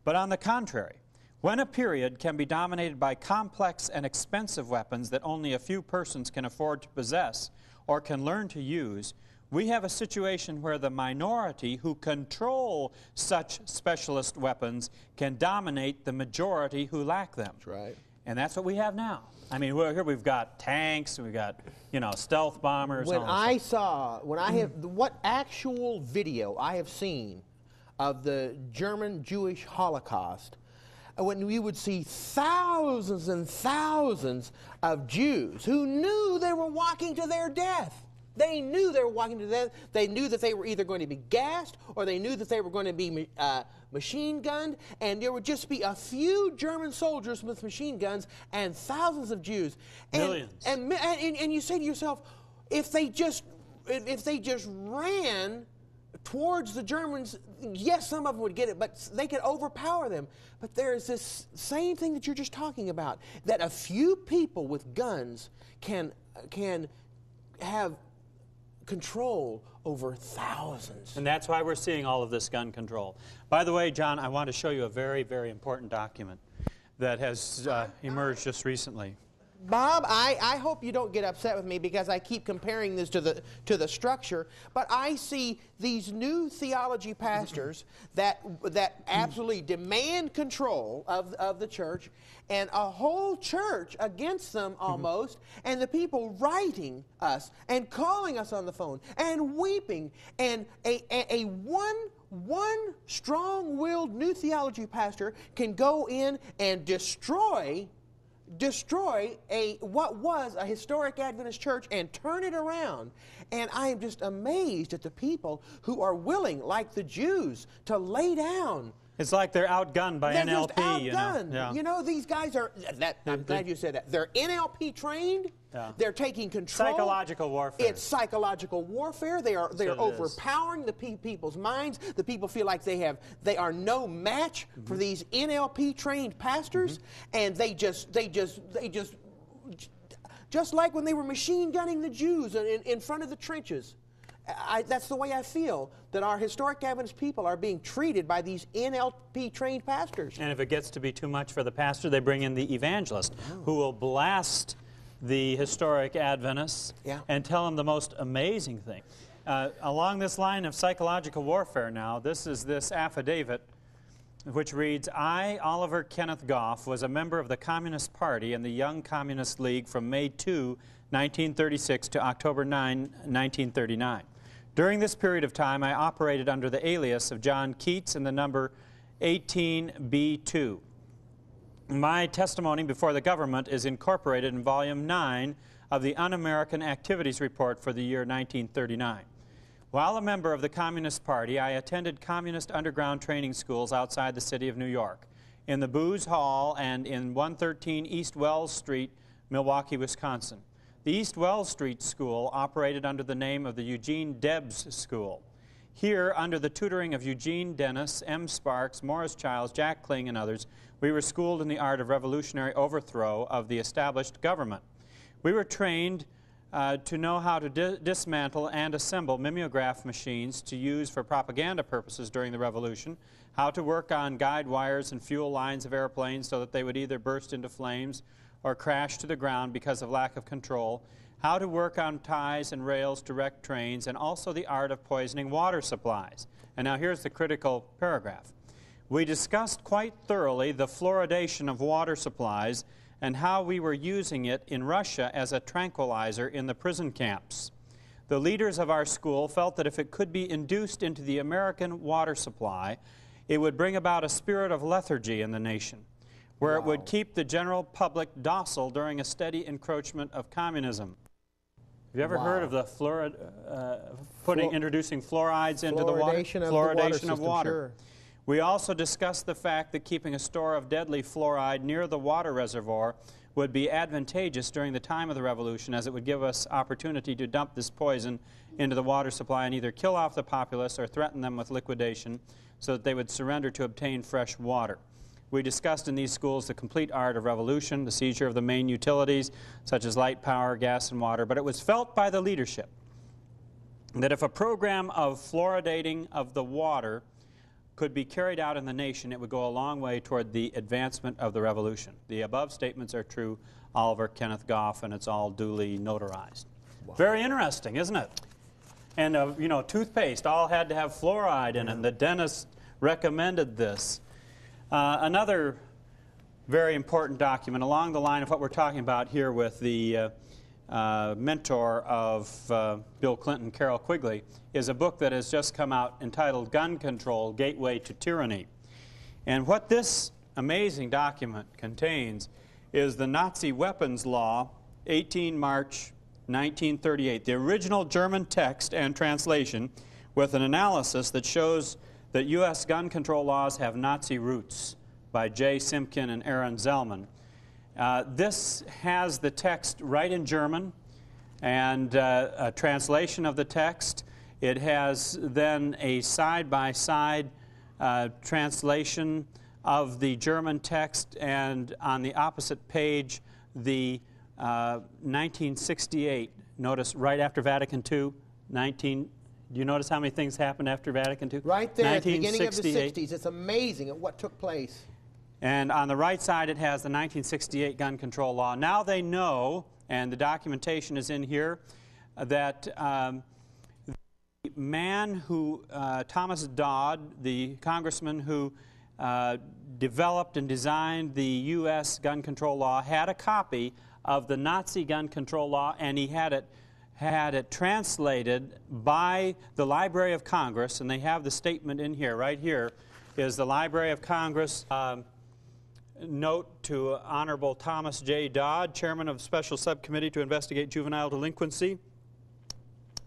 But on the contrary, when a period can be dominated by complex and expensive weapons that only a few persons can afford to possess or can learn to use, we have a situation where the minority who control such specialist weapons can dominate the majority who lack them. That's right. And that's what we have now. I mean, here we've got tanks, we've got, you know, stealth bombers. when I saw, when I have, what actual video I have seen of the German Jewish Holocaust, uh, when we would see thousands and thousands of Jews who knew they were walking to their death. They knew they were walking to death. They knew that they were either going to be gassed or they knew that they were going to be uh, machine gunned, and there would just be a few German soldiers with machine guns and thousands of Jews. And, Millions. And, and, and you say to yourself, if they just if if they just ran towards the Germans, yes, some of them would get it, but they could overpower them. But there is this same thing that you're just talking about that a few people with guns can can have control over thousands. And that's why we're seeing all of this gun control. By the way, John, I want to show you a very, very important document that has uh, emerged just recently. Bob, I, I hope you don't get upset with me because I keep comparing this to the to the structure, but I see these new theology pastors that that absolutely demand control of, of the church and a whole church against them mm-hmm. almost, and the people writing us and calling us on the phone and weeping and a, a, a one one strong-willed new theology pastor can go in and destroy destroy a what was a historic Adventist church and turn it around. And I am just amazed at the people who are willing, like the Jews, to lay down. It's like they're outgunned by They're NLP. just outgunned. You know? You know, these guys are. That, I'm glad you said that. They're NLP trained. Yeah. They're taking control. Psychological warfare. It's psychological warfare. They are they are it is. overpowering the pe- people's minds. The people feel like they have they are no match Mm-hmm. for these NLP trained pastors, and they just they just they just just like when they were machine gunning the Jews in, in front of the trenches. I, that's the way I feel that our historic Adventist people are being treated by these NLP trained pastors. And if it gets to be too much for the pastor, they bring in the evangelist who will blast the historic Adventists Yeah. and tell them the most amazing thing. Uh, along this line of psychological warfare now, this is this affidavit which reads I, Oliver Kenneth Goff, was a member of the Communist Party and the Young Communist League from May 2, 1936 to October 9, 1939. During this period of time, I operated under the alias of John Keats and the number 18B2. My testimony before the government is incorporated in Volume 9 of the Un American Activities Report for the year 1939. While a member of the Communist Party, I attended communist underground training schools outside the city of New York, in the Booze Hall and in 113 East Wells Street, Milwaukee, Wisconsin. The East Wells Street School operated under the name of the Eugene Debs School. Here, under the tutoring of Eugene Dennis, M. Sparks, Morris Childs, Jack Kling, and others, we were schooled in the art of revolutionary overthrow of the established government. We were trained uh, to know how to di- dismantle and assemble mimeograph machines to use for propaganda purposes during the revolution, how to work on guide wires and fuel lines of airplanes so that they would either burst into flames or crash to the ground because of lack of control, how to work on ties and rails direct trains, and also the art of poisoning water supplies. And now here's the critical paragraph. We discussed quite thoroughly the fluoridation of water supplies and how we were using it in Russia as a tranquilizer in the prison camps. The leaders of our school felt that if it could be induced into the American water supply, it would bring about a spirit of lethargy in the nation, where it would keep the general public docile during a steady encroachment of communism. Have you ever Wow. heard of the fluorid, uh, putting, Fluor- introducing fluorides into the water? Fluoridation of water system, of water. sure. We also discussed the fact that keeping a store of deadly fluoride near the water reservoir would be advantageous during the time of the revolution as it would give us opportunity to dump this poison into the water supply and either kill off the populace or threaten them with liquidation so that they would surrender to obtain fresh water. We discussed in these schools the complete art of revolution, the seizure of the main utilities such as light, power, gas, and water, but it was felt by the leadership that if a program of fluoridating of the water could be carried out in the nation, it would go a long way toward the advancement of the revolution. The above statements are true, Oliver Kenneth Goff, and it's all duly notarized. Very interesting, isn't it? And, uh, you know, toothpaste all had to have fluoride in it, and the dentist recommended this. Uh, another very important document along the line of what we're talking about here with the uh, uh, mentor of uh, Bill Clinton, Carroll Quigley, is a book that has just come out entitled Gun Control Gateway to Tyranny. And what this amazing document contains is the Nazi weapons law, 18 March 1938, the original German text and translation, with an analysis that shows that U.S. gun control laws have Nazi roots by Jay Simkin and Aaron Zelman. Uh, this has the text right in German and uh, a translation of the text. It has then a side by side translation of the German text, and on the opposite page, the uh, 1968. Notice right after Vatican II, 19. Do you notice how many things happened after Vatican II? Right there at the beginning of the 60s. It's amazing at what took place. And on the right side, it has the 1968 gun control law. Now they know, and the documentation is in here, that um, the man who, uh, Thomas Dodd, the congressman who uh, developed and designed the U.S. gun control law, had a copy of the Nazi gun control law, and he had it had it translated by the Library of Congress, and they have the statement in here, right here, is the Library of Congress um, note to Honorable Thomas J. Dodd, Chairman of Special Subcommittee to Investigate Juvenile Delinquency.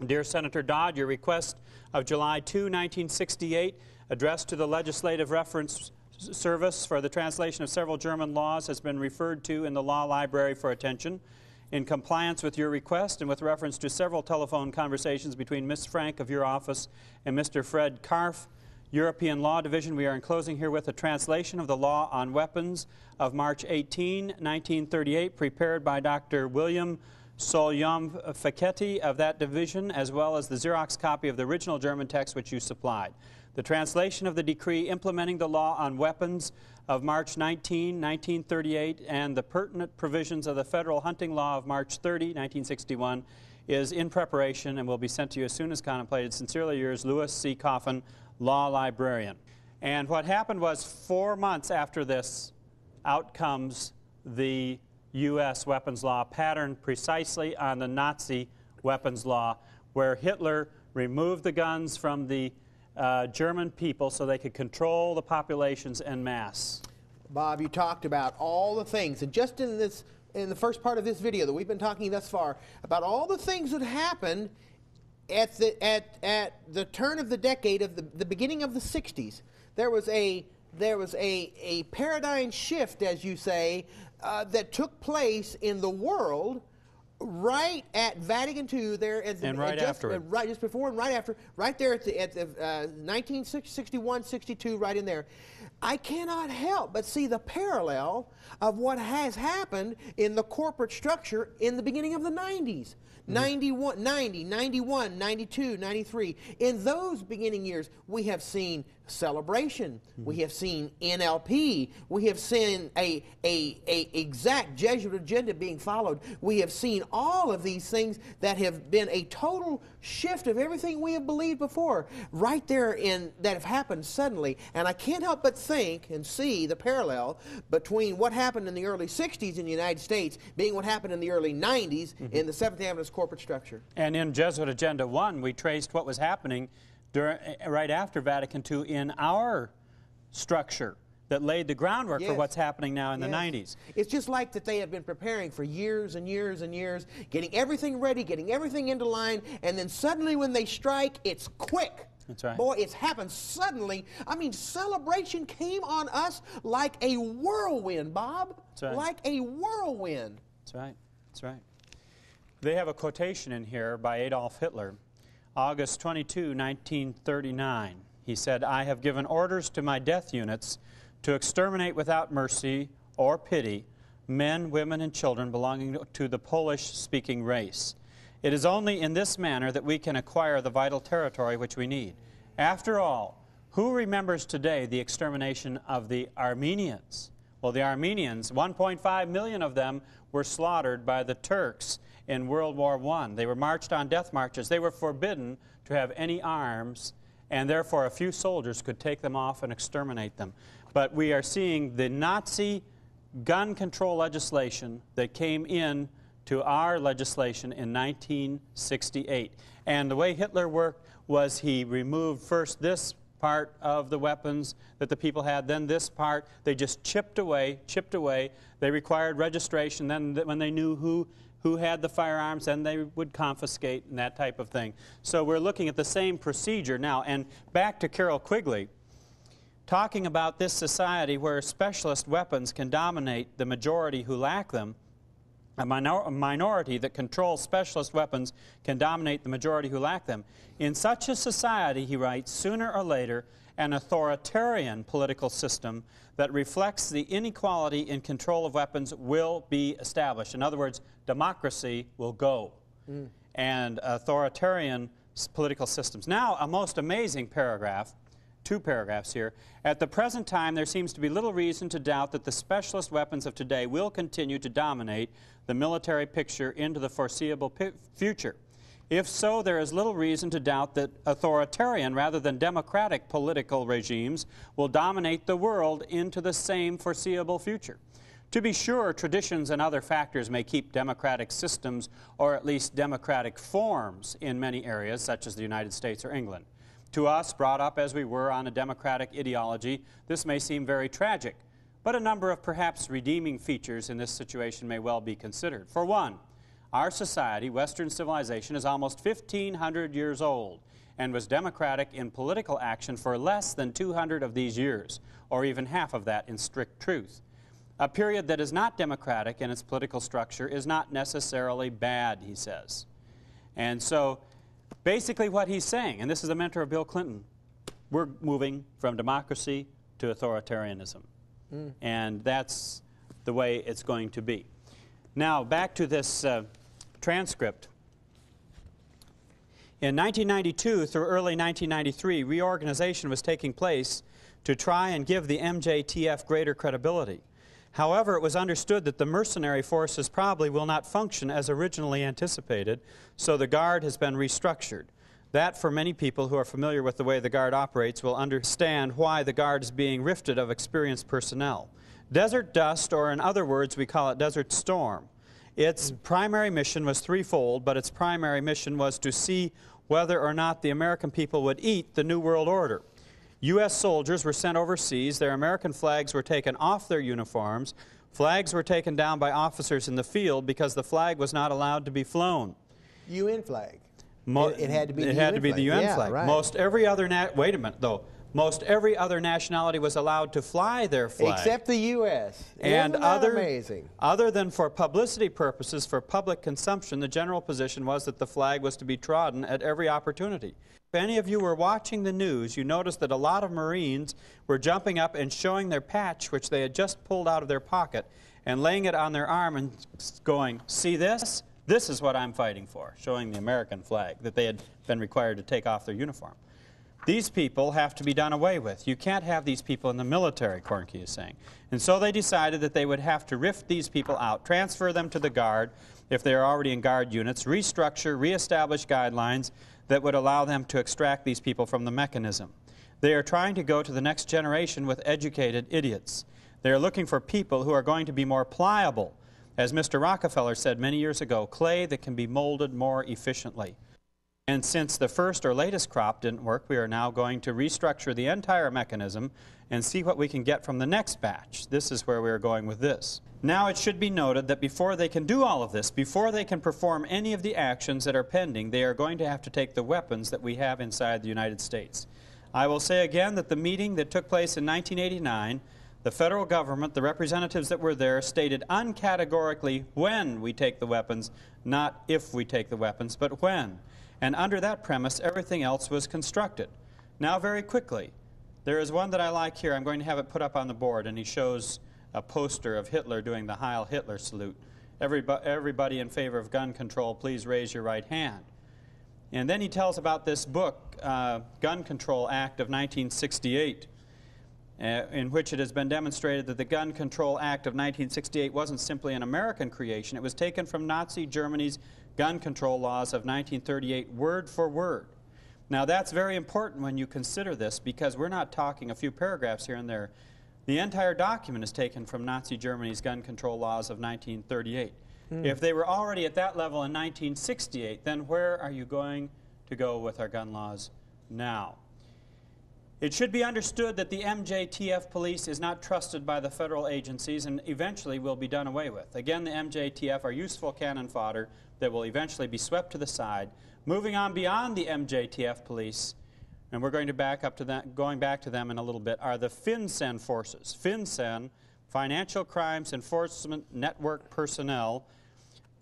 Dear Senator Dodd, your request of July 2, 1968, addressed to the Legislative Reference Service for the translation of several German laws has been referred to in the Law Library for attention. In compliance with your request and with reference to several telephone conversations between Ms. Frank of your office and Mr. Fred Karf, European Law Division, we are enclosing herewith a translation of the Law on Weapons of March 18, 1938, prepared by Dr. William Solyom Facchetti of that division, as well as the Xerox copy of the original German text which you supplied. The translation of the decree implementing the law on weapons of March 19, 1938, and the pertinent provisions of the federal hunting law of March 30, 1961, is in preparation and will be sent to you as soon as contemplated. Sincerely yours, Lewis C. Coffin, Law Librarian. And what happened was four months after this, out comes the U.S. weapons law patterned precisely on the Nazi weapons law, where Hitler removed the guns from the uh, German people so they could control the populations en masse. Bob, you talked about all the things, and just in this, in the first part of this video that we've been talking thus far, about all the things that happened at the at at the turn of the decade of the, the beginning of the 60s. There was a there was a, a paradigm shift, as you say, uh, that took place in the world right at Vatican II there at and right just, after uh, right just before and right after right there at the, at the uh, 1961 62 right in there. I cannot help but see the parallel of what has happened in the corporate structure in the beginning of the 90s Mm-hmm. 91 90 91 92 93 in those beginning years we have seen celebration. Mm-hmm. we have seen nlp we have seen a, a, a exact jesuit agenda being followed. We have seen all of these things that have been a total shift of everything we have believed before right there in that have happened suddenly. And i can't help but think and see the parallel between what happened in the early 60s in the united states being what happened in the early 90s in the seventh adventist corporate structure. And in Jesuit Agenda 1, we traced what was happening during, eh, right after Vatican II in our structure that laid the groundwork for what's happening now in the Yes. 90s. It's just like that they have been preparing for years and years and years, getting everything ready, getting everything into line, and then suddenly when they strike, it's quick. That's right. Boy, it's happened suddenly. I mean, celebration came on us like a whirlwind, Bob. That's right. Like a whirlwind. That's right. That's right. They have a quotation in here by Adolf Hitler, August 22, 1939. He said, I have given orders to my death units to exterminate without mercy or pity men, women, and children belonging to the Polish speaking race. It is only in this manner that we can acquire the vital territory which we need. After all, who remembers today the extermination of the Armenians? Well, the Armenians, 1.5 million of them were slaughtered by the Turks in World War I. They were marched on death marches. They were forbidden to have any arms, and therefore a few soldiers could take them off and exterminate them. But we are seeing the Nazi gun control legislation that came in to our legislation in 1968. And the way Hitler worked was he removed first this part of the weapons that the people had, then this part. They just chipped away, chipped away. They required registration. Then when they knew who who had the firearms, and they would confiscate and that type of thing. So we're looking at the same procedure now. And back to Carroll Quigley talking about this society where specialist weapons can dominate the majority who lack them, a, minor- a minority that controls specialist weapons can dominate the majority who lack them. In such a society, he writes, sooner or later, an authoritarian political system that reflects the inequality in control of weapons will be established. In other words, democracy will go. Hmm. And authoritarian political systems. Now, a most amazing paragraph two paragraphs here. At the present time, there seems to be little reason to doubt that the specialist weapons of today will continue to dominate the military picture into the foreseeable future. If so, there is little reason to doubt that authoritarian rather than democratic political regimes will dominate the world into the same foreseeable future. To be sure, traditions and other factors may keep democratic systems, or at least democratic forms, in many areas, such as the United States or England. To us, brought up as we were on a democratic ideology, this may seem very tragic, but a number of perhaps redeeming features in this situation may well be considered. For one, our society, Western civilization, is almost 1,500 years old and was democratic in political action for less than 200 of these years, or even half of that in strict truth. A period that is not democratic in its political structure is not necessarily bad, he says. And so, basically, what he's saying, and this is a mentor of Bill Clinton, we're moving from democracy to authoritarianism. Mm. And that's the way it's going to be. Now, back to this uh, transcript. In 1992 through early 1993, reorganization was taking place to try and give the MJTF greater credibility. However, it was understood that the mercenary forces probably will not function as originally anticipated, so the Guard has been restructured. That, for many people who are familiar with the way the Guard operates, will understand why the Guard is being rifted of experienced personnel. Desert Dust, or in other words, we call it Desert Storm. Its primary mission was threefold, but its primary mission was to see whether or not the American people would eat the New World Order. U.S. soldiers were sent overseas. Their American flags were taken off their uniforms. Flags were taken down by officers in the field because the flag was not allowed to be flown. UN flag. Mo it, it, had to be. It the had UN to be flag. the UN yeah, flag. Right. Most every other nat. Wait a minute, though. Most every other nationality was allowed to fly their flag. Except the U.S. And other, amazing? other than for publicity purposes, for public consumption, the general position was that the flag was to be trodden at every opportunity. If any of you were watching the news, you noticed that a lot of Marines were jumping up and showing their patch, which they had just pulled out of their pocket, and laying it on their arm and going, See this? This is what I'm fighting for, showing the American flag that they had been required to take off their uniform. These people have to be done away with. You can't have these people in the military, Koernke is saying. And so they decided that they would have to rift these people out, transfer them to the Guard if they are already in Guard units, restructure, reestablish guidelines, that would allow them to extract these people from the mechanism. They are trying to go to the next generation with educated idiots. They are looking for people who are going to be more pliable. As Mr. Rockefeller said many years ago, clay that can be molded more efficiently. And since the first or latest crop didn't work, we are now going to restructure the entire mechanism and see what we can get from the next batch. This is where we are going with this. Now it should be noted that before they can do all of this, before they can perform any of the actions that are pending, they are going to have to take the weapons that we have inside the United States. I will say again that the meeting that took place in 1989, the federal government, the representatives that were there, stated uncategorically when we take the weapons, not if we take the weapons, but when. And under that premise, everything else was constructed. Now, very quickly, there is one that I like here. I'm going to have it put up on the board, and he shows a poster of Hitler doing the Heil Hitler salute. Everybody, everybody in favor of gun control, please raise your right hand. And then he tells about this book, uh, Gun Control Act of 1968, uh, in which it has been demonstrated that the Gun Control Act of 1968 wasn't simply an American creation. It was taken from Nazi Germany's gun control laws of 1938 word for word. Now, that's very important when you consider this because we're not talking a few paragraphs here and there. The entire document is taken from Nazi Germany's gun control laws of 1938. Mm. If they were already at that level in 1968, then where are you going to go with our gun laws now? It should be understood that the MJTF police is not trusted by the federal agencies and eventually will be done away with. Again, the MJTF are useful cannon fodder that will eventually be swept to the side. Moving on beyond the MJTF police, and we're going to back up to that, going back to them in a little bit, are the FinCEN forces. FinCEN, Financial Crimes Enforcement Network Personnel.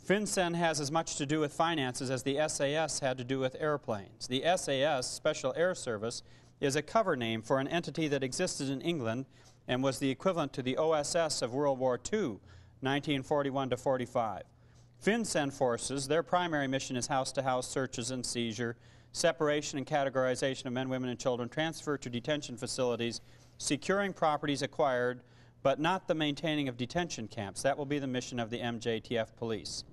FinCEN has as much to do with finances as the SAS had to do with airplanes. The SAS, Special Air Service, is a cover name for an entity that existed in England and was the equivalent to the OSS of World War II, 1941 to 45. FinCEN forces, their primary mission is house-to-house searches and seizure, separation and categorization of men, women, and children, transfer to detention facilities, securing properties acquired, but not the maintaining of detention camps. That will be the mission of the MJTF police.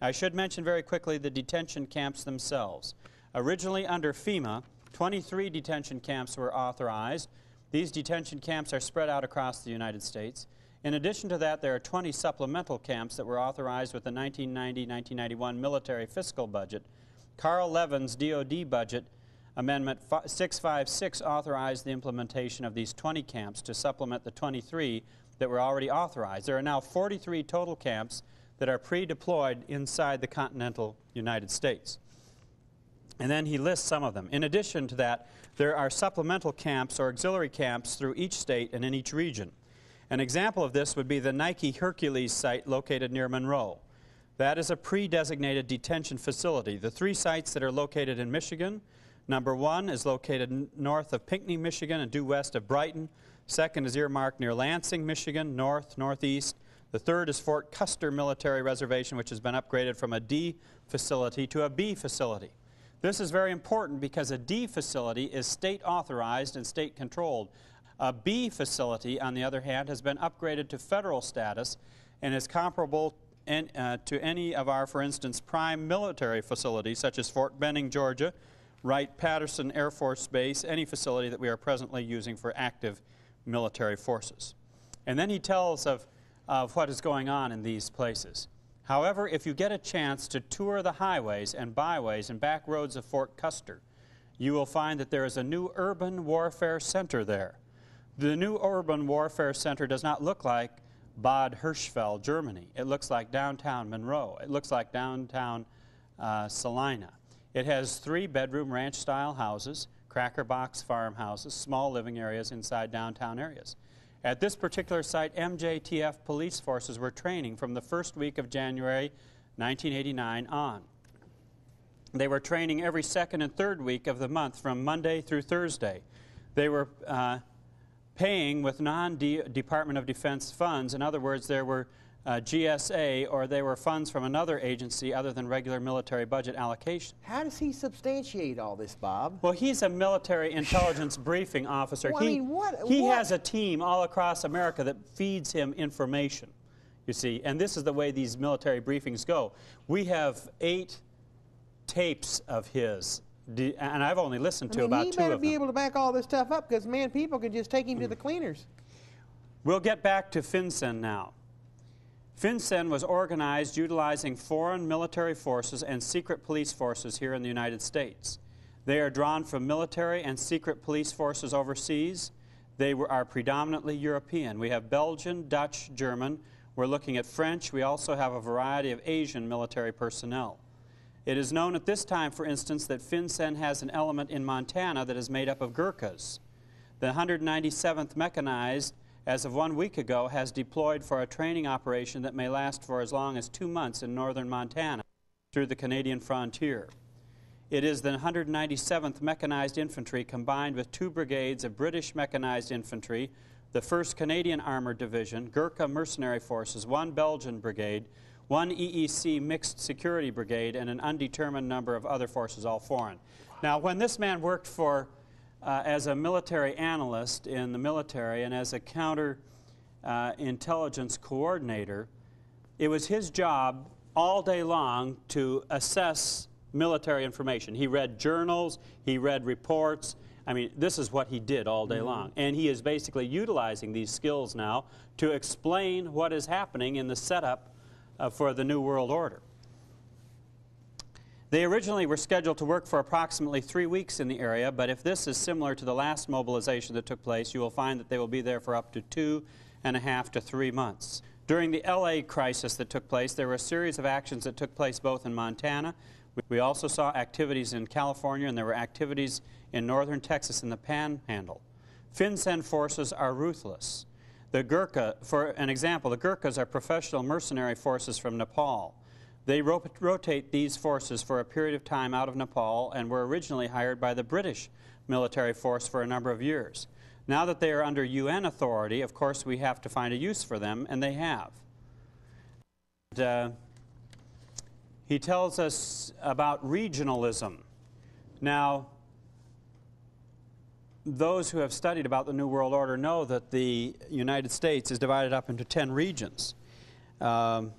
I should mention very quickly the detention camps themselves. Originally under FEMA, 23 detention camps were authorized. These detention camps are spread out across the United States. In addition to that, there are 20 supplemental camps that were authorized with the 1990-1991 military fiscal budget. Carl Levin's DoD budget Amendment 656 authorized the implementation of these 20 camps to supplement the 23 that were already authorized. There are now 43 total camps that are pre-deployed inside the continental United States. And then he lists some of them. In addition to that, there are supplemental camps or auxiliary camps through each state and in each region. An example of this would be the Nike Hercules site located near Monroe. That is a pre-designated detention facility. The three sites that are located in Michigan, number one is located north of Pinckney, Michigan and due west of Brighton. Second is earmarked near Lansing, Michigan, north, northeast. The third is Fort Custer Military Reservation, which has been upgraded from a D facility to a B facility. This is very important because a D facility is state authorized and state controlled. A B facility, on the other hand, has been upgraded to federal status and is comparable in, uh, to any of our, for instance, prime military facilities, such as Fort Benning, Georgia, Wright-Patterson Air Force Base, any facility that we are presently using for active military forces. And then he tells of, of what is going on in these places. However, if you get a chance to tour the highways and byways and back roads of Fort Custer, you will find that there is a new urban warfare center there. The new urban warfare center does not look like Bad Hersfeld, Germany. It looks like downtown Monroe. It looks like downtown uh, Salina. It has three bedroom ranch style houses, cracker box farmhouses, small living areas inside downtown areas. At this particular site, MJTF police forces were training from the first week of January 1989 on. They were training every second and third week of the month from Monday through Thursday. They were uh, paying with non-Department of Defense funds. In other words, there were uh, GSA or they were funds from another agency other than regular military budget allocation. How does he substantiate all this, Bob? Well, he's a military intelligence briefing officer. Well, he I mean, what, he what? has a team all across America that feeds him information, you see. And this is the way these military briefings go. We have eight tapes of his, and I've only listened to I mean, about he two better of be able to back all this stuff up because, man, people can just take him to the cleaners. We'll get back to FinCEN now. FinCEN was organized utilizing foreign military forces and secret police forces here in the United States. They are drawn from military and secret police forces overseas. They were, are predominantly European. We have Belgian, Dutch, German. We're looking at French. We also have a variety of Asian military personnel. It is known at this time, for instance, that FinCEN has an element in Montana that is made up of Gurkhas. The 197th Mechanized as of one week ago, has deployed for a training operation that may last for as long as two months in northern Montana through the Canadian frontier. It is the 197th Mechanized Infantry combined with two brigades of British Mechanized Infantry, the 1st Canadian Armored Division, Gurkha Mercenary Forces, one Belgian brigade, one EEC Mixed Security Brigade, and an undetermined number of other forces, all foreign. Now, when this man worked for uh, as a military analyst in the military and as a counter uh, intelligence coordinator, it was his job all day long to assess military information. He read journals, he read reports. I mean, this is what he did all day mm -hmm. long. And he is basically utilizing these skills now to explain what is happening in the setup uh, for the New World Order. They originally were scheduled to work for approximately three weeks in the area, but if this is similar to the last mobilization that took place, you will find that they will be there for up to two and a half to three months. During the LA crisis that took place, there were a series of actions that took place both in Montana. We also saw activities in California, and there were activities in northern Texas in the Panhandle. FinCEN forces are ruthless. The Gurkha, for an example, the Gurkhas are professional mercenary forces from Nepal. They ro rotate these forces for a period of time out of Nepal and were originally hired by the British military force for a number of years. Now that they are under UN authority, of course, we have to find a use for them, and they have. And, uh, he tells us about regionalism. Now, those who have studied about the New World Order know that the United States is divided up into 10 regions. Um,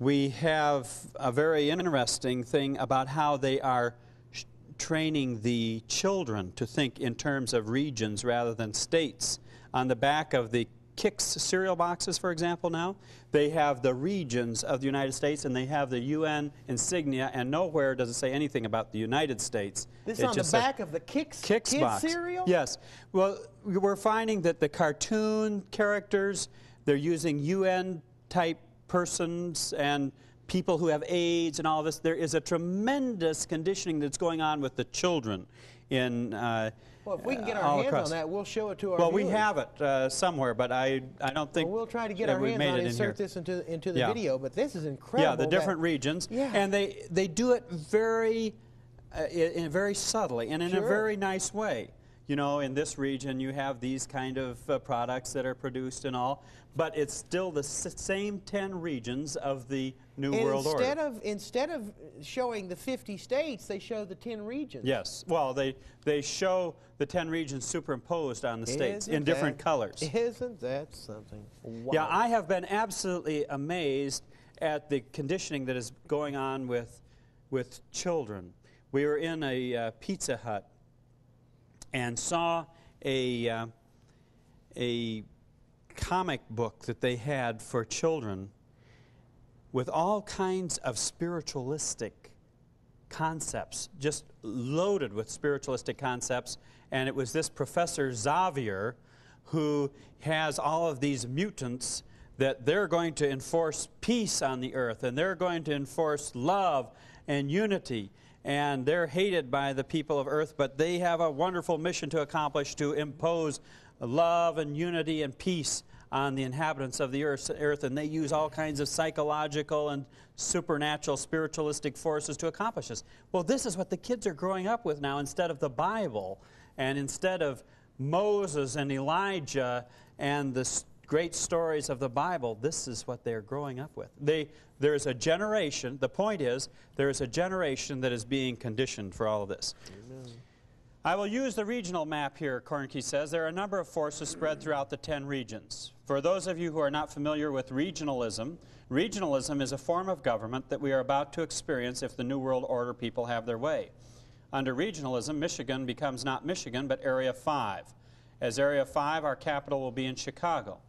we have a very interesting thing about how they are sh- training the children to think in terms of regions rather than states. On the back of the Kix cereal boxes, for example, now, they have the regions of the United States and they have the UN insignia, and nowhere does it say anything about the United States. This It on the back of the Kix, Kix box. cereal? Yes. Well, we're finding that the cartoon characters, they're using UN type persons and people who have AIDS and all this. There is a tremendous conditioning that's going on with the children in. Uh, Well, if we can get uh, our hands across. on that, we'll show it to our Well, we have it uh, somewhere, but I, I don't think Well, we'll try to get our hands on it it, in here. insert this into, into the Yeah. video, but this is incredible. Yeah, the different regions, Yeah. and they they do it very, uh, in, in very subtly and in a very nice way. You know, in this region, you have these kind of uh, products that are produced and all, but it's still the s- same ten regions of the New And World instead Order. of instead of showing the 50 states, they show the 10 regions. yes, well, they they show the ten regions superimposed on the states Isn't in different colors. Isn't that something? Wow. Yeah, I have been absolutely amazed at the conditioning that is going on with, with children. We were in a uh, Pizza Hut and saw a, uh, a comic book that they had for children with all kinds of spiritualistic concepts, just loaded with spiritualistic concepts. And it was this Professor Xavier who has all of these mutants that they're going to enforce peace on the earth and they're going to enforce love and unity. And they're hated by the people of earth, but they have a wonderful mission to accomplish to impose love and unity and peace on the inhabitants of the earth, earth, and they use all kinds of psychological and supernatural spiritualistic forces to accomplish this. Well, this is what the kids are growing up with now instead of the Bible and instead of Moses and Elijah and the great stories of the Bible. This is what they're growing up with. They, there's a generation, the point is, there is a generation that is being conditioned for all of this. I will use the regional map here, Koernke says. There are a number of forces spread throughout the 10 regions. For those of you who are not familiar with regionalism, regionalism is a form of government that we are about to experience if the New World Order people have their way. Under regionalism, Michigan becomes not Michigan, but Area 5. As Area 5, our capital will be in Chicago.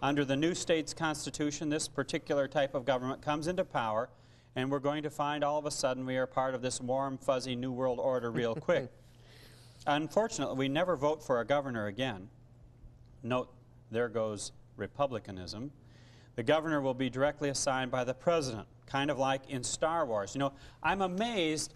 Under the new state's constitution, this particular type of government comes into power, and we're going to find all of a sudden we are part of this warm, fuzzy New World Order real quick. Unfortunately, we never vote for a governor again. Note, there goes Republicanism. The governor will be directly assigned by the president, kind of like in Star Wars. You know, I'm amazed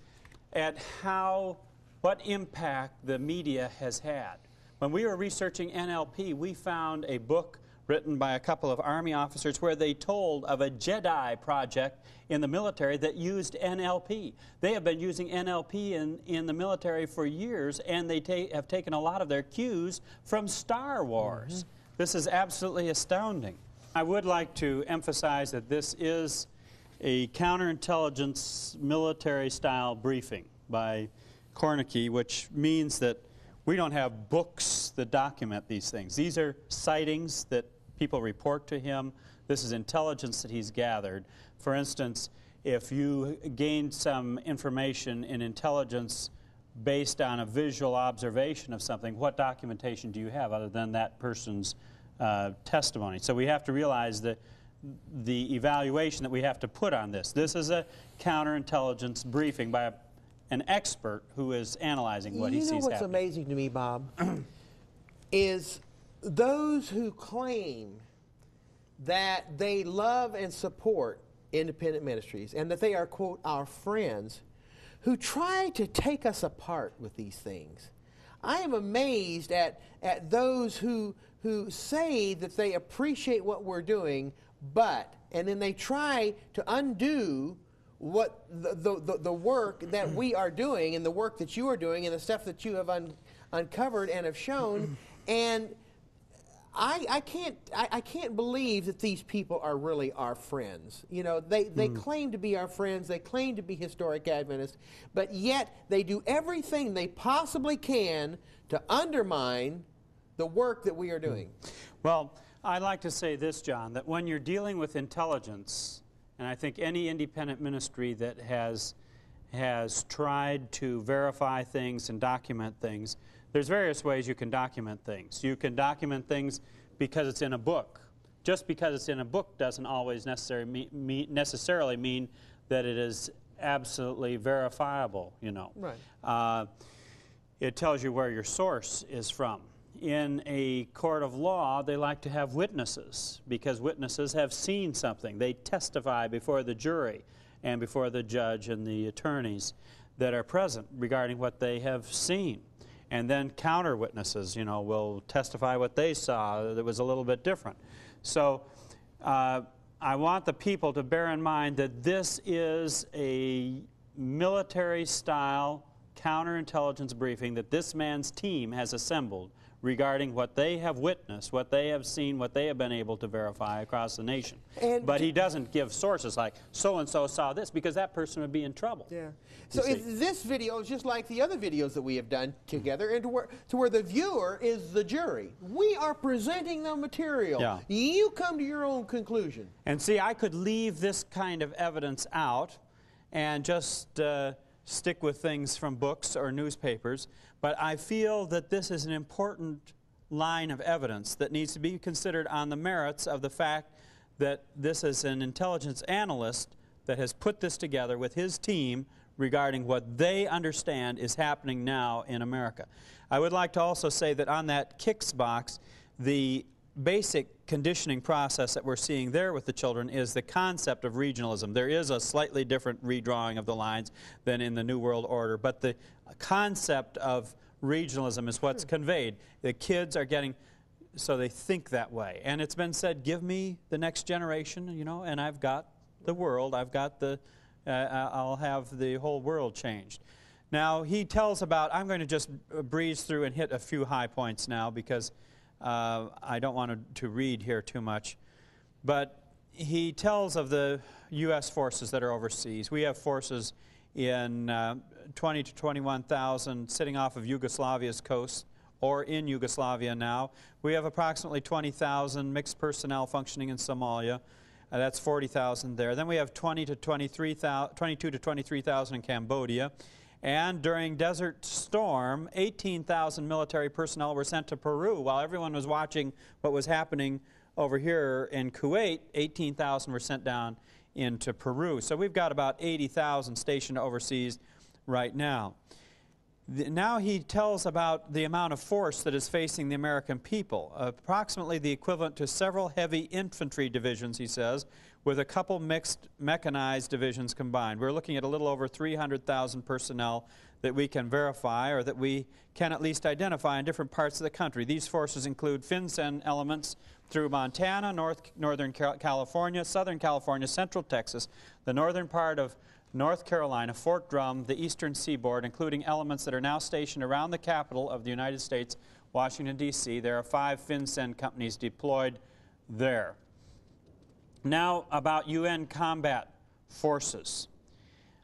at how, what impact the media has had. When we were researching NLP, we found a book written by a couple of Army officers where they told of a Jedi project in the military that used NLP. They have been using NLP in, in the military for years, and they ta- have taken a lot of their cues from Star Wars. Mm-hmm. This is absolutely astounding. I would like to emphasize that this is a counterintelligence military style briefing by Koernke, which means that we don't have books that document these things. These are sightings that people report to him. This is intelligence that he's gathered. For instance, if you gained some information in intelligence based on a visual observation of something, what documentation do you have other than that person's uh, testimony? So we have to realize that the evaluation that we have to put on this. This is a counterintelligence briefing by a, an expert who is analyzing what you he know sees what's amazing to me, Bob, is those who claim that they love and support independent ministries and that they are, quote, our friends, who try to take us apart with these things. I am amazed at, at those who, who say that they appreciate what we're doing, but, and then they try to undo what the, the, the, work that we are doing and the work that you are doing and the stuff that you have un, uncovered and have shown. And I, I can't I, I can't believe that these people are really our friends. You know, they, they hmm. claim to be our friends, they claim to be historic Adventists, but yet they do everything they possibly can to undermine the work that we are doing. Well, I like to say this, John, that when you're dealing with intelligence, and I think any independent ministry that has has tried to verify things and document things, there's various ways you can document things. You can document things because it's in a book. Just because it's in a book doesn't always necessarily, me, me, necessarily mean that it is absolutely verifiable, you know. Right. Uh, it tells you where your source is from. In a court of law, they like to have witnesses because witnesses have seen something. They testify before the jury and before the judge and the attorneys that are present regarding what they have seen. And then counter witnesses, you know, will testify what they saw that was a little bit different. So uh, I want the people to bear in mind that this is a military style counterintelligence briefing that this man's team has assembled regarding what they have witnessed, what they have seen, what they have been able to verify across the nation. And but he doesn't give sources like so and so saw this because that person would be in trouble. Yeah. So this video is just like the other videos that we have done together, and to where, to where the viewer is the jury. We are presenting the material. Yeah. You come to your own conclusion. And see, I could leave this kind of evidence out and just uh, stick with things from books or newspapers, but I feel that this is an important line of evidence that needs to be considered on the merits of the fact that this is an intelligence analyst that has put this together with his team regarding what they understand is happening now in America. I would like to also say that on that KICS box, the basic conditioning process that we're seeing there with the children is the concept of regionalism. There is a slightly different redrawing of the lines than in the New World Order, but the concept of regionalism is what's conveyed. The kids are getting, so they think that way. And it's been said, give me the next generation, you know, and I've got the world, I've got the, uh, I'll have the whole world changed. Now, he tells about, I'm going to just breeze through and hit a few high points now because uh, I don't want to, read here too much. But he tells of the U.S. forces that are overseas. We have forces in uh, 20 to 21,000 sitting off of Yugoslavia's coast or in Yugoslavia now. We have approximately 20,000 mixed personnel functioning in Somalia. Uh, that's 40,000 there. Then we have 20 to 23,000, 22 to 23,000 in Cambodia. And during Desert Storm, 18,000 military personnel were sent to Peru while everyone was watching what was happening over here in Kuwait. 18,000 were sent down into Peru. So we've got about 80,000 stationed overseas right now. The, now he tells about the amount of force that is facing the American people, approximately the equivalent to several heavy infantry divisions, he says, with a couple mixed mechanized divisions combined. We're looking at a little over 300,000 personnel that we can verify or that we can at least identify in different parts of the country. These forces include FinCEN elements through Montana, North, Northern California, Southern California, Central Texas, the northern part of North Carolina, Fort Drum, the eastern seaboard, including elements that are now stationed around the capital of the United States, Washington, D.C. There are five FinCEN companies deployed there. Now about UN combat forces.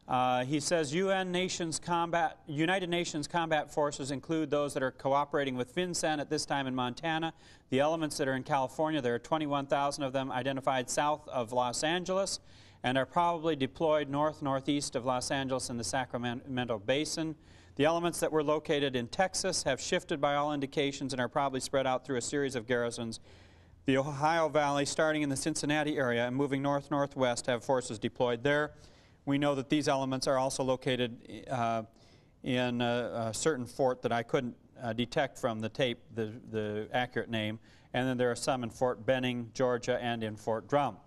Uh, he says UN nations combat, United Nations combat forces include those that are cooperating with FinCEN at this time in Montana. The elements that are in California, there are 21,000 of them identified south of Los Angeles and are probably deployed north-northeast of Los Angeles in the Sacramento Basin. The elements that were located in Texas have shifted by all indications and are probably spread out through a series of garrisons. The Ohio Valley, starting in the Cincinnati area and moving north-northwest, have forces deployed there. We know that these elements are also located uh, in a, a, certain fort that I couldn't uh, detect from the tape, the, the accurate name, and then there are some in Fort Benning, Georgia, and in Fort Drum.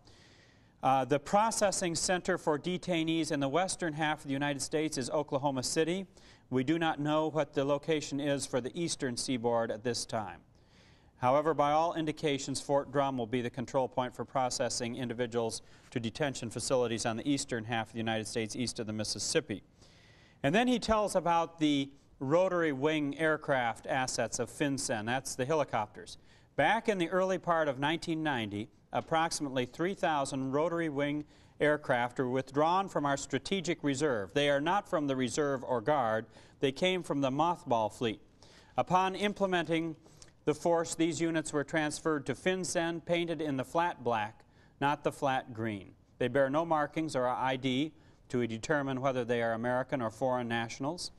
Uh, the processing center for detainees in the western half of the United States is Oklahoma City. We do not know what the location is for the eastern seaboard at this time. However, by all indications, Fort Drum will be the control point for processing individuals to detention facilities on the eastern half of the United States, east of the Mississippi. And then he tells about the rotary wing aircraft assets of FinCEN. That's the helicopters. Back in the early part of 1990, approximately 3,000 rotary wing aircraft were withdrawn from our strategic reserve. They are not from the reserve or guard, they came from the mothball fleet. Upon implementing the force, these units were transferred to FinCEN painted in the flat black, not the flat green. They bear no markings or ID to determine whether they are American or foreign nationals.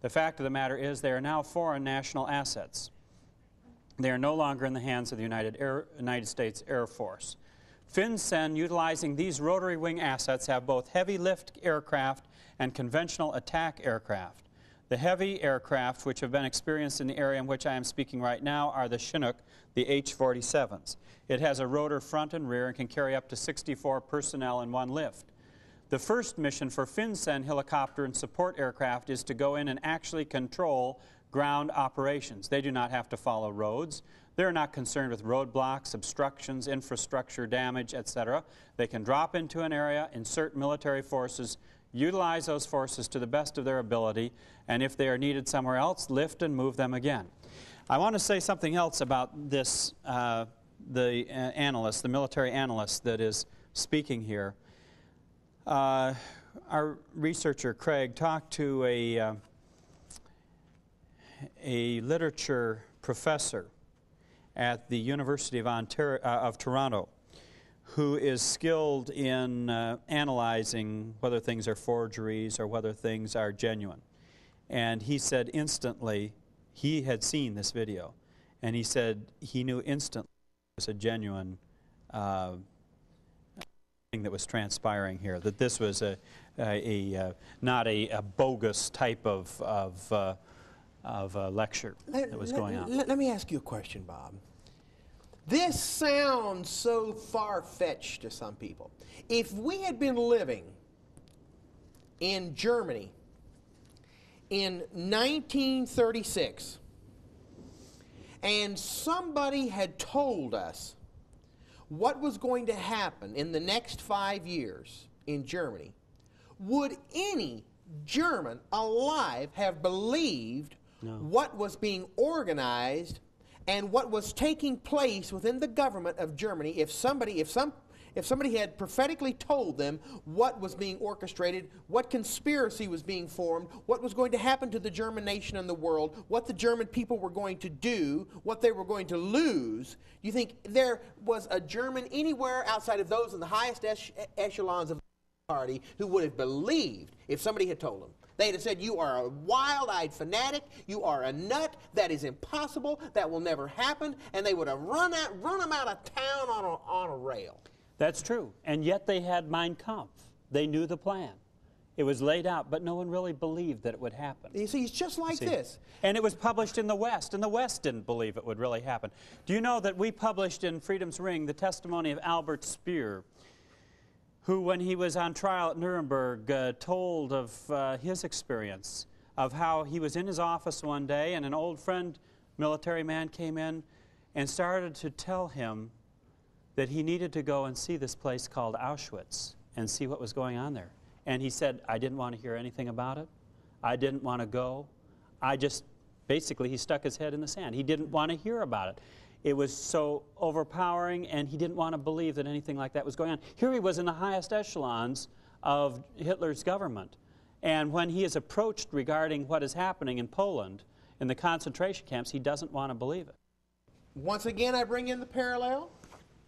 The fact of the matter is they are now foreign national assets. They are no longer in the hands of the United, Air, United States Air Force. FinCEN, utilizing these rotary wing assets, have both heavy lift aircraft and conventional attack aircraft. The heavy aircraft which have been experienced in the area in which I am speaking right now are the Chinook, the H-47s. It has a rotor front and rear and can carry up to 64 personnel in one lift. The first mission for FinCEN helicopter and support aircraft is to go in and actually control ground operations. They do not have to follow roads. They're not concerned with roadblocks, obstructions, infrastructure damage, etc. They can drop into an area, insert military forces, utilize those forces to the best of their ability, and if they are needed somewhere else, lift and move them again. I want to say something else about this, uh, the uh, analyst, the military analyst that is speaking here. Uh, our researcher, Craig, talked to a, uh, a literature professor at the University of, Ontario, uh, of Toronto who is skilled in uh, analyzing whether things are forgeries or whether things are genuine. And he said instantly, he had seen this video, and he said he knew instantly it was a genuine uh, thing that was transpiring here, that this was a, a, a uh, not a, a, bogus type of, of, uh, of lecture let, that was let, going on. Let, let me ask you a question, Bob. This sounds so far fetched to some people. If we had been living in Germany in 1936 and somebody had told us what was going to happen in the next five years in Germany, would any German alive have believed no. what was being organized and what was taking place within the government of Germany if somebody, if some if somebody had prophetically told them what was being orchestrated, what conspiracy was being formed, what was going to happen to the German nation and the world, what the German people were going to do, what they were going to lose, you think there was a German anywhere outside of those in the highest echelons of the party who would have believed if somebody had told them? They'd have said, You are a wild eyed fanatic. You are a nut. That is impossible. That will never happen. And they would have run, out, run them out of town on a, on a rail. That's true. And yet they had Mein Kampf. They knew the plan. It was laid out, but no one really believed that it would happen. You see, it's just like this. And it was published in the West, and the West didn't believe it would really happen. Do you know that we published in Freedom's Ring the testimony of Albert Speer? Who, when he was on trial at Nuremberg, uh, told of uh, his experience of how he was in his office one day and an old friend, military man, came in and started to tell him that he needed to go and see this place called Auschwitz and see what was going on there. And he said, I didn't want to hear anything about it. I didn't want to go. I just, basically, he stuck his head in the sand. He didn't want to hear about it. It was so overpowering, and he didn't want to believe that anything like that was going on. Here he was in the highest echelons of Hitler's government. And when he is approached regarding what is happening in Poland, in the concentration camps, he doesn't want to believe it. Once again, I bring in the parallel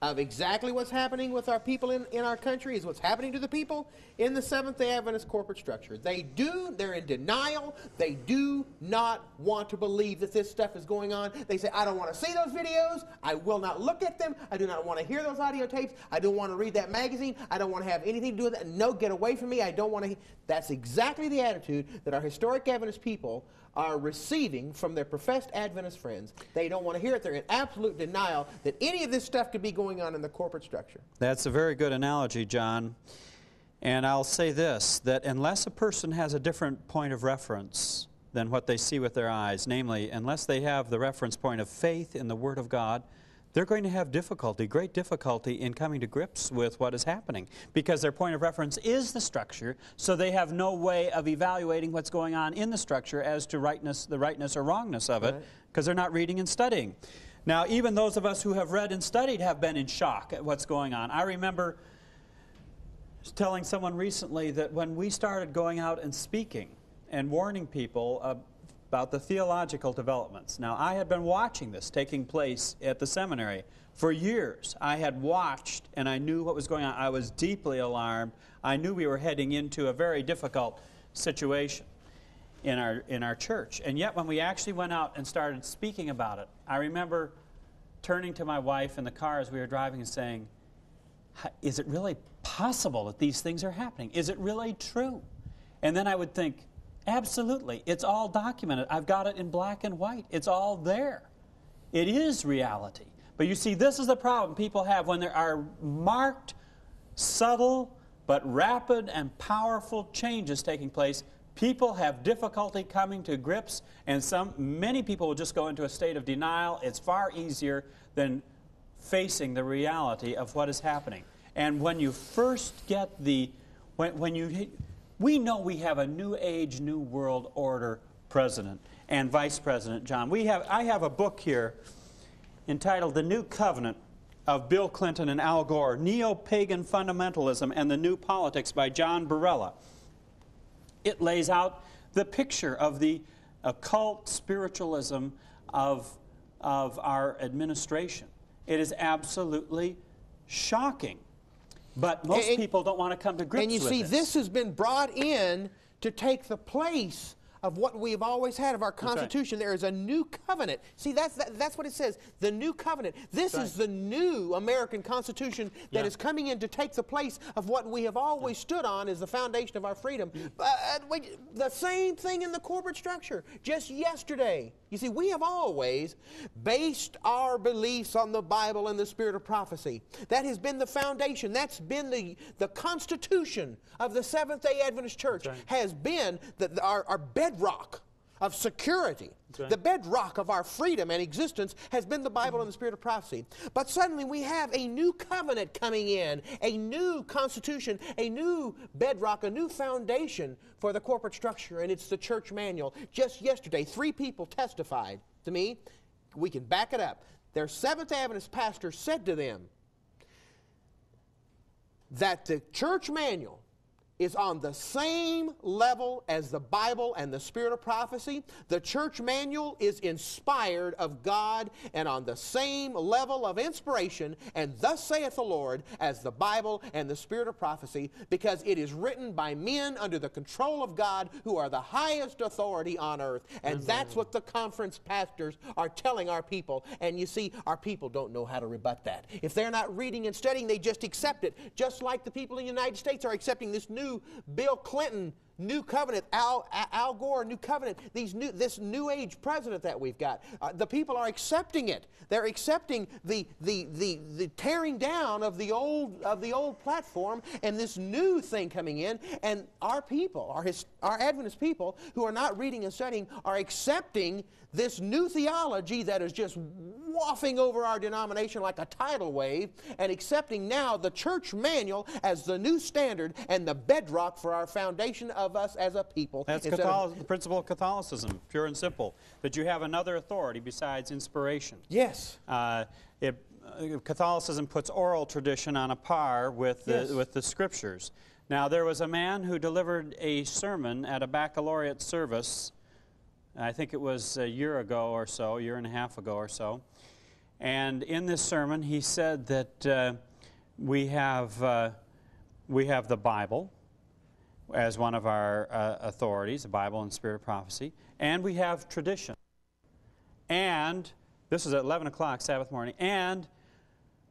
of exactly what's happening with our people in, in our country is what's happening to the people in the Seventh-day Adventist corporate structure. They do, they're in denial. They do not want to believe that this stuff is going on. They say, I don't want to see those videos. I will not look at them. I do not want to hear those audio tapes. I don't want to read that magazine. I don't want to have anything to do with it. No, get away from me. I don't want to. That's exactly the attitude that our historic Adventist people are receiving from their professed Adventist friends. They don't want to hear it. They're in absolute denial that any of this stuff could be going on in the corporate structure. That's a very good analogy, John. And I'll say this that unless a person has a different point of reference than what they see with their eyes, namely, unless they have the reference point of faith in the Word of God, they're going to have difficulty, great difficulty, in coming to grips with what is happening because their point of reference is the structure, so they have no way of evaluating what's going on in the structure as to rightness, the rightness or wrongness of it because they're not reading and studying. Now, even those of us who have read and studied have been in shock at what's going on. I remember telling someone recently that when we started going out and speaking and warning people about the theological developments. Now, I had been watching this taking place at the seminary for years. I had watched and I knew what was going on. I was deeply alarmed. I knew we were heading into a very difficult situation in our, in our church. And yet, when we actually went out and started speaking about it, I remember turning to my wife in the car as we were driving and saying, Is it really possible that these things are happening? Is it really true? And then I would think, Absolutely. It's all documented. I've got it in black and white. It's all there. It is reality. But you see, this is the problem people have when there are marked, subtle, but rapid and powerful changes taking place. People have difficulty coming to grips, and some, many people will just go into a state of denial. It's far easier than facing the reality of what is happening. And when you first get the, when, when you, we know we have a new age, new world order president and vice president, John. We have, I have a book here entitled The New Covenant of Bill Clinton and Al Gore, Neo-Pagan Fundamentalism and the New Politics by John Barela. It lays out the picture of the occult spiritualism of, of our administration. It is absolutely shocking. But most And- people don't want to come to grips And you see, this has been brought in to take the place of what we've always had of our right. Constitution. There is a new covenant. See, that's, that, that's what it says the new covenant. This is the new American Constitution that Yeah. is coming in to take the place of what we have always stood on as the foundation of our freedom. Uh, the same thing in the corporate structure. Just yesterday, you see, we have always based our beliefs on the Bible and the spirit of prophecy. That has been the foundation. That's been the, the constitution of the Seventh day Adventist Church, right. has been the, our, our bedrock of security. right. The bedrock of our freedom and existence has been the Bible and the spirit of prophecy. But suddenly we have a new covenant coming in, a new constitution, a new bedrock, a new foundation for the corporate structure, and it's the church manual. Just yesterday, three people testified to me. We can back it up. Their Seventh Adventist pastor said to them that the church manual is on the same level as the Bible and the Spirit of prophecy. The church manual is inspired of God and on the same level of inspiration, and thus saith the Lord, as the Bible and the Spirit of prophecy, because it is written by men under the control of God who are the highest authority on earth. And that's what the conference pastors are telling our people. And you see, our people don't know how to rebut that. If they're not reading and studying, they just accept it, just like the people in the United States are accepting this new Bill Clinton new covenant, Al, Al Gore new covenant, these new, this new age president that we've got. Uh, the people are accepting it. They're accepting the, the, the, the tearing down of the old of the old platform and this new thing coming in. And our people, our, his, our Adventist people who are not reading and studying, are accepting this new theology that is just wafting over our denomination like a tidal wave and accepting now the church manual as the new standard and the bedrock for our foundation of us as a people. That's Catholic, the principle of Catholicism, pure and simple, that you have another authority besides inspiration. yes. Uh, it, uh, Catholicism puts oral tradition on a par with the, Yes. with the scriptures. Now, there was a man who delivered a sermon at a baccalaureate service, I think it was a year ago or so, a year and a half ago or so. And in this sermon, he said that uh, we, have, uh, we have the Bible as one of our uh, authorities, the Bible and Spirit of Prophecy, and we have tradition. And this is at 11 o'clock Sabbath morning. And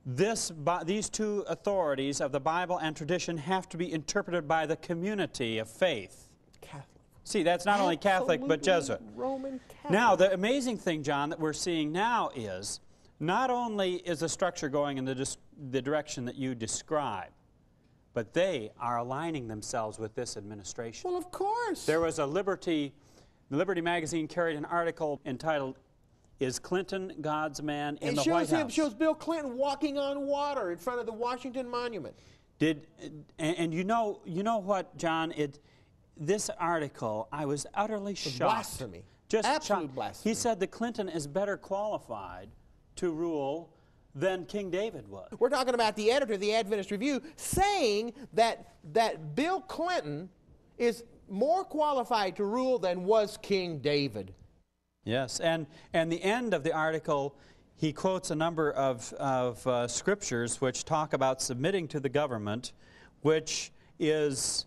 this, these two authorities of the Bible and tradition have to be interpreted by the community of faith. Catholic. See, that's not only Catholic but Jesuit. Roman Catholic. Now, the amazing thing, John, that we're seeing now is not only is the structure going in the, dis- the direction that you describe, but they are aligning themselves with this administration. well, of course. There was a Liberty, the Liberty magazine carried an article entitled, Is Clinton God's Man in it the shows White him, House? shows Bill Clinton walking on water in front of the Washington Monument. Did, and, and you know, you know what, John? It, this article, I was utterly shocked. blasphemy. Just Absolute shocked. blasphemy. He said that Clinton is better qualified to rule than King David was. We're talking about the editor of the Adventist Review saying that, that Bill Clinton is more qualified to rule than was King David. Yes, and, and the end of the article, he quotes a number of, of uh, scriptures which talk about submitting to the government, which is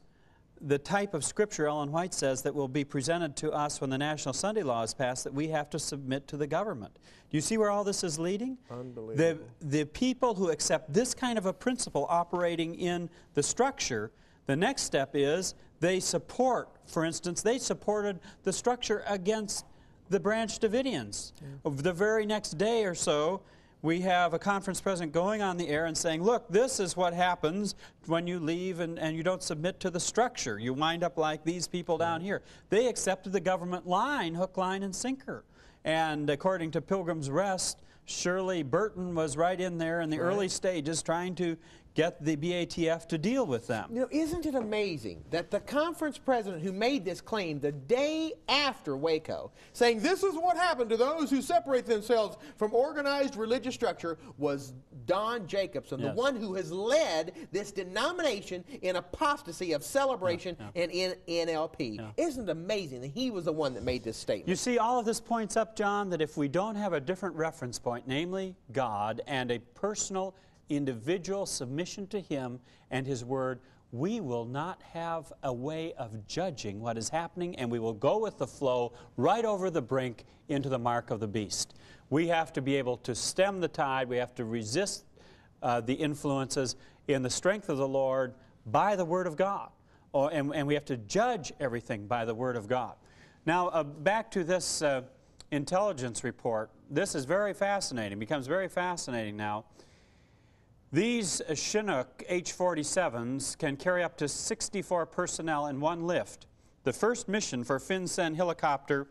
the type of scripture Ellen White says that will be presented to us when the National Sunday Law is passed that we have to submit to the government. Do you see where all this is leading? Unbelievable. The, the people who accept this kind of a principle operating in the structure, the next step is they support, for instance, they supported the structure against the Branch Davidians. Yeah. The very next day or so, we have a conference president going on the air and saying, look, this is what happens when you leave and, and you don't submit to the structure. You wind up like these people down here. They accepted the government line, hook, line, and sinker. And according to Pilgrim's Rest, Shirley Burton was right in there in the right. early stages trying to get the BATF to deal with them. You know, isn't it amazing that the conference president who made this claim the day after Waco, saying this is what happened to those who separate themselves from organized religious structure, was Don Jacobson, yes. the one who has led this denomination in apostasy of celebration yeah, yeah. and in NLP. Yeah. Isn't it amazing that he was the one that made this statement? You see, all of this points up, John, that if we don't have a different reference point, namely God, and a personal individual submission to Him and His Word, we will not have a way of judging what is happening and we will go with the flow right over the brink into the mark of the beast. We have to be able to stem the tide, we have to resist uh, the influences in the strength of the Lord by the Word of God. Or, and, and, we have to judge everything by the Word of God. Now, uh, back to this uh, intelligence report. This is very fascinating, becomes very fascinating now. These Chinook H-47s can carry up to 64 personnel in one lift. The first mission for FinCEN helicopter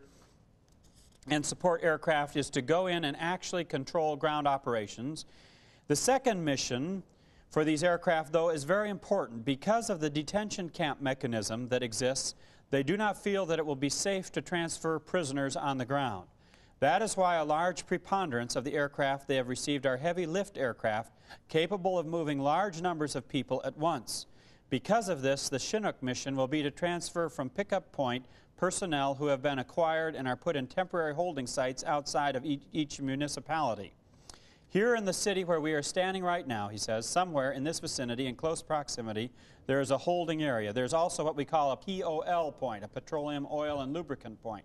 and support aircraft is to go in and actually control ground operations. The second mission for these aircraft, though, is very important. Because of the detention camp mechanism that exists, they do not feel that it will be safe to transfer prisoners on the ground. That is why a large preponderance of the aircraft they have received are heavy lift aircraft capable of moving large numbers of people at once. Because of this, the Chinook mission will be to transfer from pickup point personnel who have been acquired and are put in temporary holding sites outside of each, each municipality. Here in the city where we are standing right now, he says, somewhere in this vicinity, in close proximity, there is a holding area. There's also what we call a POL point, a petroleum, oil, and lubricant point.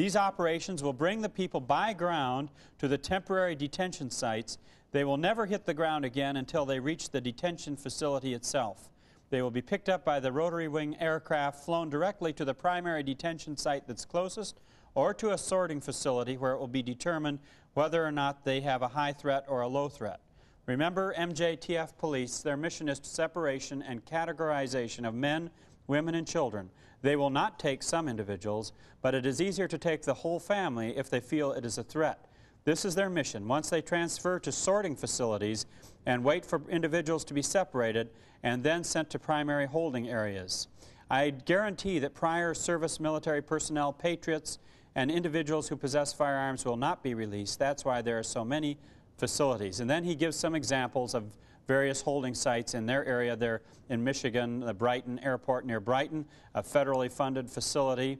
These operations will bring the people by ground to the temporary detention sites. They will never hit the ground again until they reach the detention facility itself. They will be picked up by the rotary wing aircraft flown directly to the primary detention site that's closest or to a sorting facility where it will be determined whether or not they have a high threat or a low threat. Remember MJTF police, their mission is separation and categorization of men, women, and children. They will not take some individuals, but it is easier to take the whole family if they feel it is a threat. This is their mission. Once they transfer to sorting facilities and wait for individuals to be separated and then sent to primary holding areas. I guarantee that prior service military personnel, patriots, and individuals who possess firearms will not be released. That's why there are so many facilities. And then he gives some examples of various holding sites in their area there in Michigan, the Brighton Airport near Brighton, a federally funded facility.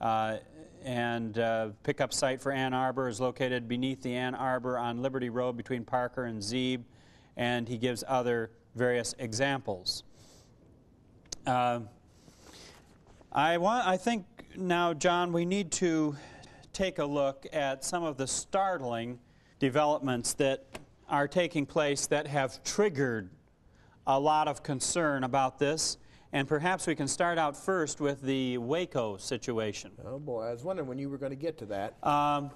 Uh, and uh, pickup site for Ann Arbor is located beneath the Ann Arbor on Liberty Road between Parker and Zeeb, and he gives other various examples. Uh, I, want, I think now, John, we need to take a look at some of the startling developments that are taking place that have triggered a lot of concern about this. And perhaps we can start out first with the Waco situation. Oh boy, I was wondering when you were going to get to that. Um,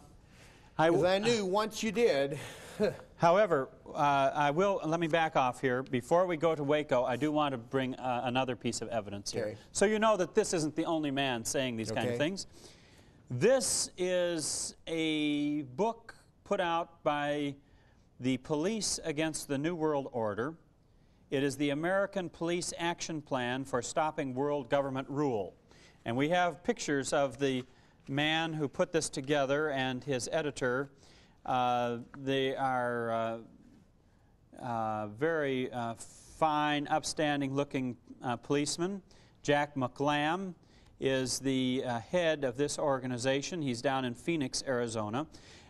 I, I knew once you did. However, uh, I will, let me back off here. Before we go to Waco, I do want to bring uh, another piece of evidence here. Okay. So you know that this isn't the only man saying these okay. kind of things. This is a book put out by the Police Against the New World Order. It is the American Police Action Plan for Stopping World Government Rule. And we have pictures of the man who put this together and his editor. Uh, they are uh, uh, very uh, fine, upstanding looking uh, policemen. Jack McLamb is the uh, head of this organization. He's down in Phoenix, Arizona.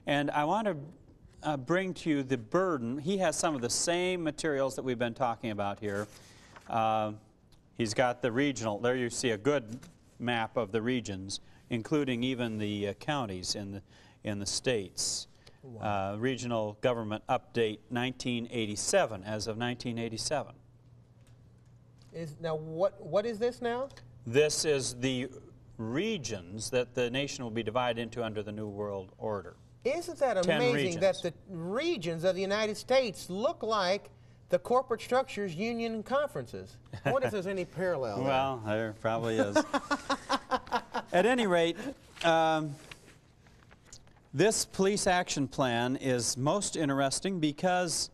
And I want to uh, bring to you the burden. He has some of the same materials that we've been talking about here. Uh, he's got the regional, there you see a good map of the regions, including even the uh, counties in the, in the states. Uh, regional Government Update 1987, as of 1987. Is, now, what, what is this now? This is the regions that the nation will be divided into under the New World Order. Isn't that amazing that the regions of the United States look like the corporate structures, union, conferences? I wonder if there's any parallel. there. Well, there probably is. At any rate, um, this police action plan is most interesting because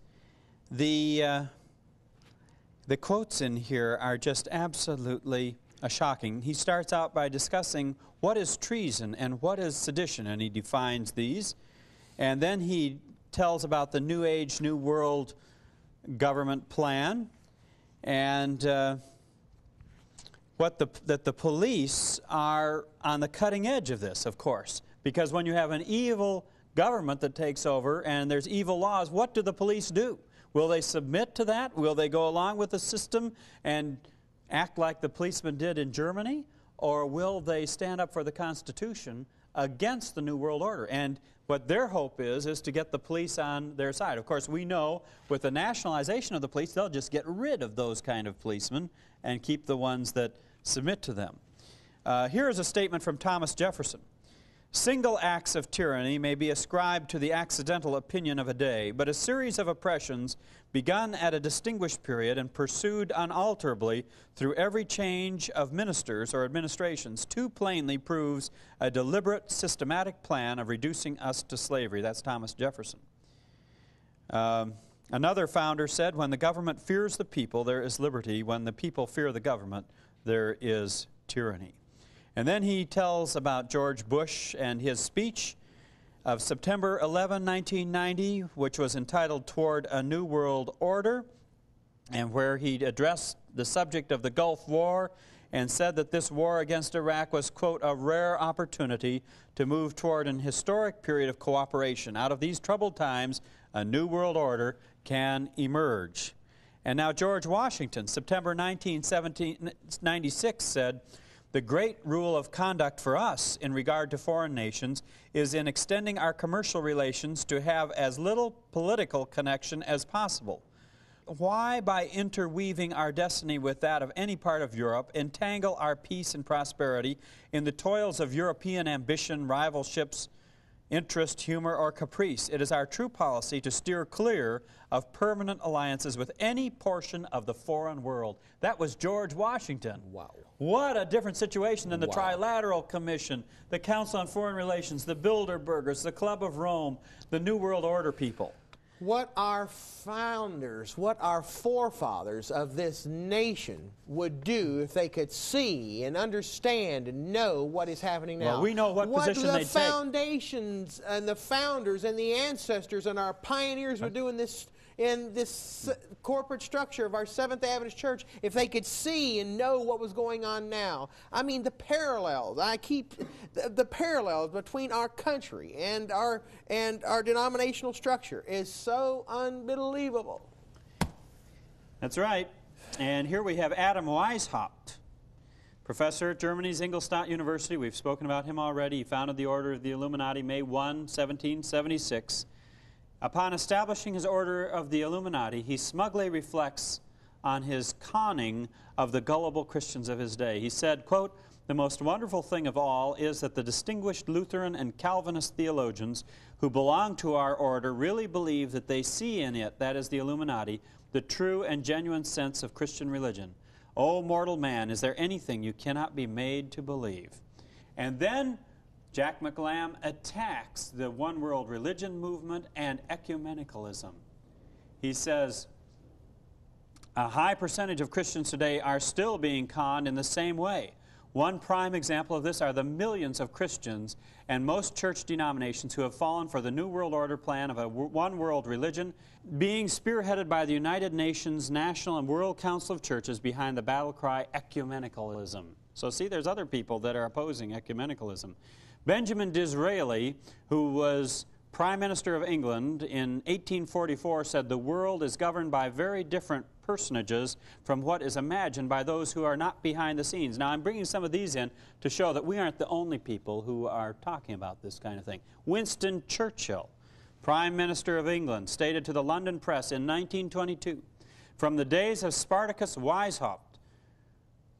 the, uh, the quotes in here are just absolutely uh, shocking. He starts out by discussing what is treason and what is sedition, and he defines these. And then he tells about the New Age, New World government plan. And uh, what the, that the police are on the cutting edge of this, of course. Because when you have an evil government that takes over and there's evil laws, what do the police do? Will they submit to that? Will they go along with the system and act like the policemen did in Germany? Or will they stand up for the Constitution against the New World Order? And what their hope is, is to get the police on their side. Of course, we know with the nationalization of the police, they'll just get rid of those kind of policemen and keep the ones that submit to them. Uh, here is a statement from Thomas Jefferson. Single acts of tyranny may be ascribed to the accidental opinion of a day, but a series of oppressions begun at a distinguished period and pursued unalterably through every change of ministers or administrations too plainly proves a deliberate, systematic plan of reducing us to slavery. That's Thomas Jefferson. Um, another founder said, When the government fears the people, there is liberty. When the people fear the government, there is tyranny. And then he tells about George Bush and his speech of September 11, 1990, which was entitled Toward a New World Order, and where he addressed the subject of the Gulf War and said that this war against Iraq was, quote, a rare opportunity to move toward an historic period of cooperation. Out of these troubled times, a new world order can emerge. And now George Washington, September 1996, said, the great rule of conduct for us in regard to foreign nations is in extending our commercial relations to have as little political connection as possible. Why, by interweaving our destiny with that of any part of Europe, entangle our peace and prosperity in the toils of European ambition, rivalships, interest, humor, or caprice? It is our true policy to steer clear of permanent alliances with any portion of the foreign world. That was George Washington. Wow. What a different situation than the Wow. Trilateral Commission, the Council on Foreign Relations, the Bilderbergers, the Club of Rome, the New World Order people. What our founders, what our forefathers of this nation would do if they could see and understand and know what is happening now. Well, we know what position the they'd take. foundations and the founders and the ancestors and our pioneers would do in this in this corporate structure of our Seventh Adventist Church if they could see and know what was going on now. I mean, the parallels. I keep the, the parallels between our country and our and our denominational structure is so unbelievable. That's right. And here we have Adam Weishaupt, professor at Germany's Ingolstadt University. We've spoken about him already. He founded the Order of the Illuminati May 1, 1776. Upon establishing his Order of the Illuminati, he smugly reflects on his conning of the gullible Christians of his day. He said, quote, the most wonderful thing of all is that the distinguished Lutheran and Calvinist theologians who belong to our order really believe that they see in it, that is the Illuminati, the true and genuine sense of Christian religion. O mortal man, is there anything you cannot be made to believe? And then Jack McLamb attacks the one world religion movement and ecumenicalism. He says, a high percentage of Christians today are still being conned in the same way. One prime example of this are the millions of Christians and most church denominations who have fallen for the New World Order plan of a one world religion, being spearheaded by the United Nations National and World Council of Churches behind the battle cry ecumenicalism. So, see, there's other people that are opposing ecumenicalism. Benjamin Disraeli, who was Prime Minister of England in 1844 said the world is governed by very different personages from what is imagined by those who are not behind the scenes. Now, I'm bringing some of these in to show that we aren't the only people who are talking about this kind of thing. Winston Churchill, Prime Minister of England, stated to the London press in 1922 From the days of Spartacus Weishaupt,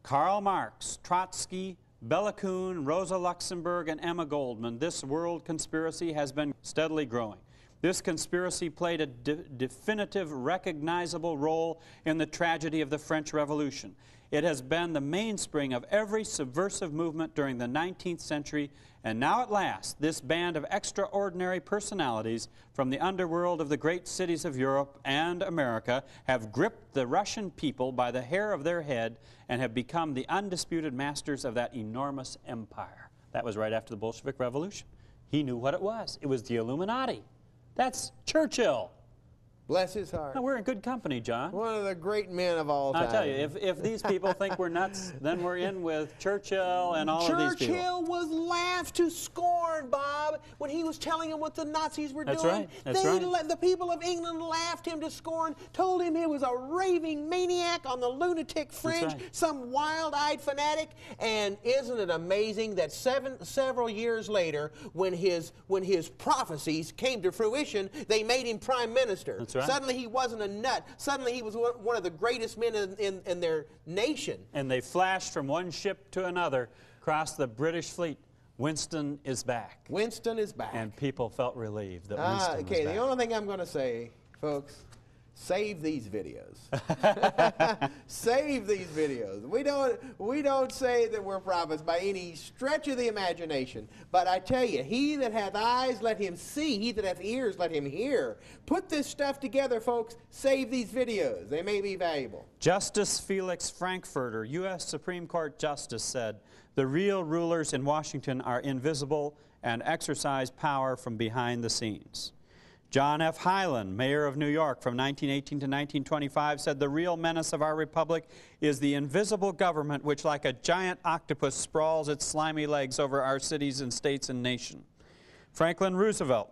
Karl Marx, Trotsky, Bela Kun, Rosa Luxemburg, and Emma Goldman, this world conspiracy has been steadily growing. This conspiracy played a de definitive, recognizable role in the tragedy of the French Revolution. It has been the mainspring of every subversive movement during the 19th century and now at last, this band of extraordinary personalities from the underworld of the great cities of Europe and America have gripped the Russian people by the hair of their head and have become the undisputed masters of that enormous empire. That was right after the Bolshevik Revolution. He knew what it was. It was the Illuminati. That's Churchill. Bless his heart. Now, we're in good company, John. One of the great men of all time. I tell you, if, if these people think we're nuts, then we're in with Churchill and all Churchill of these people. Churchill was laughed to scorn, Bob, when he was telling him what the Nazis were That's doing. right. That's they right. the people of England laughed him to scorn, told him he was a raving maniac on the lunatic fringe, right. some wild-eyed fanatic. And isn't it amazing that seven, several years later, when his when his prophecies came to fruition, they made him prime minister. That's right. Suddenly he wasn't a nut. Suddenly he was one of the greatest men in, in, in their nation. and they flashed from one ship to another across the British fleet. Winston is back. Winston is back. And people felt relieved that Ah, Winston okay, was the only thing I'm going to say, folks, save these videos. save these videos. We don't we don't say that we're prophets by any stretch of the imagination, but I tell you, he that hath eyes let him see, he that hath ears let him hear. Put this stuff together, folks. Save these videos. They may be valuable. Justice Felix Frankfurter, U.S. Supreme Court Justice, said the real rulers in Washington are invisible and exercise power from behind the scenes. John F. Hylan, mayor of New York from 1918 to 1925, said the real menace of our republic is the invisible government which, like a giant octopus, sprawls its slimy legs over our cities and states and nation. Franklin Roosevelt,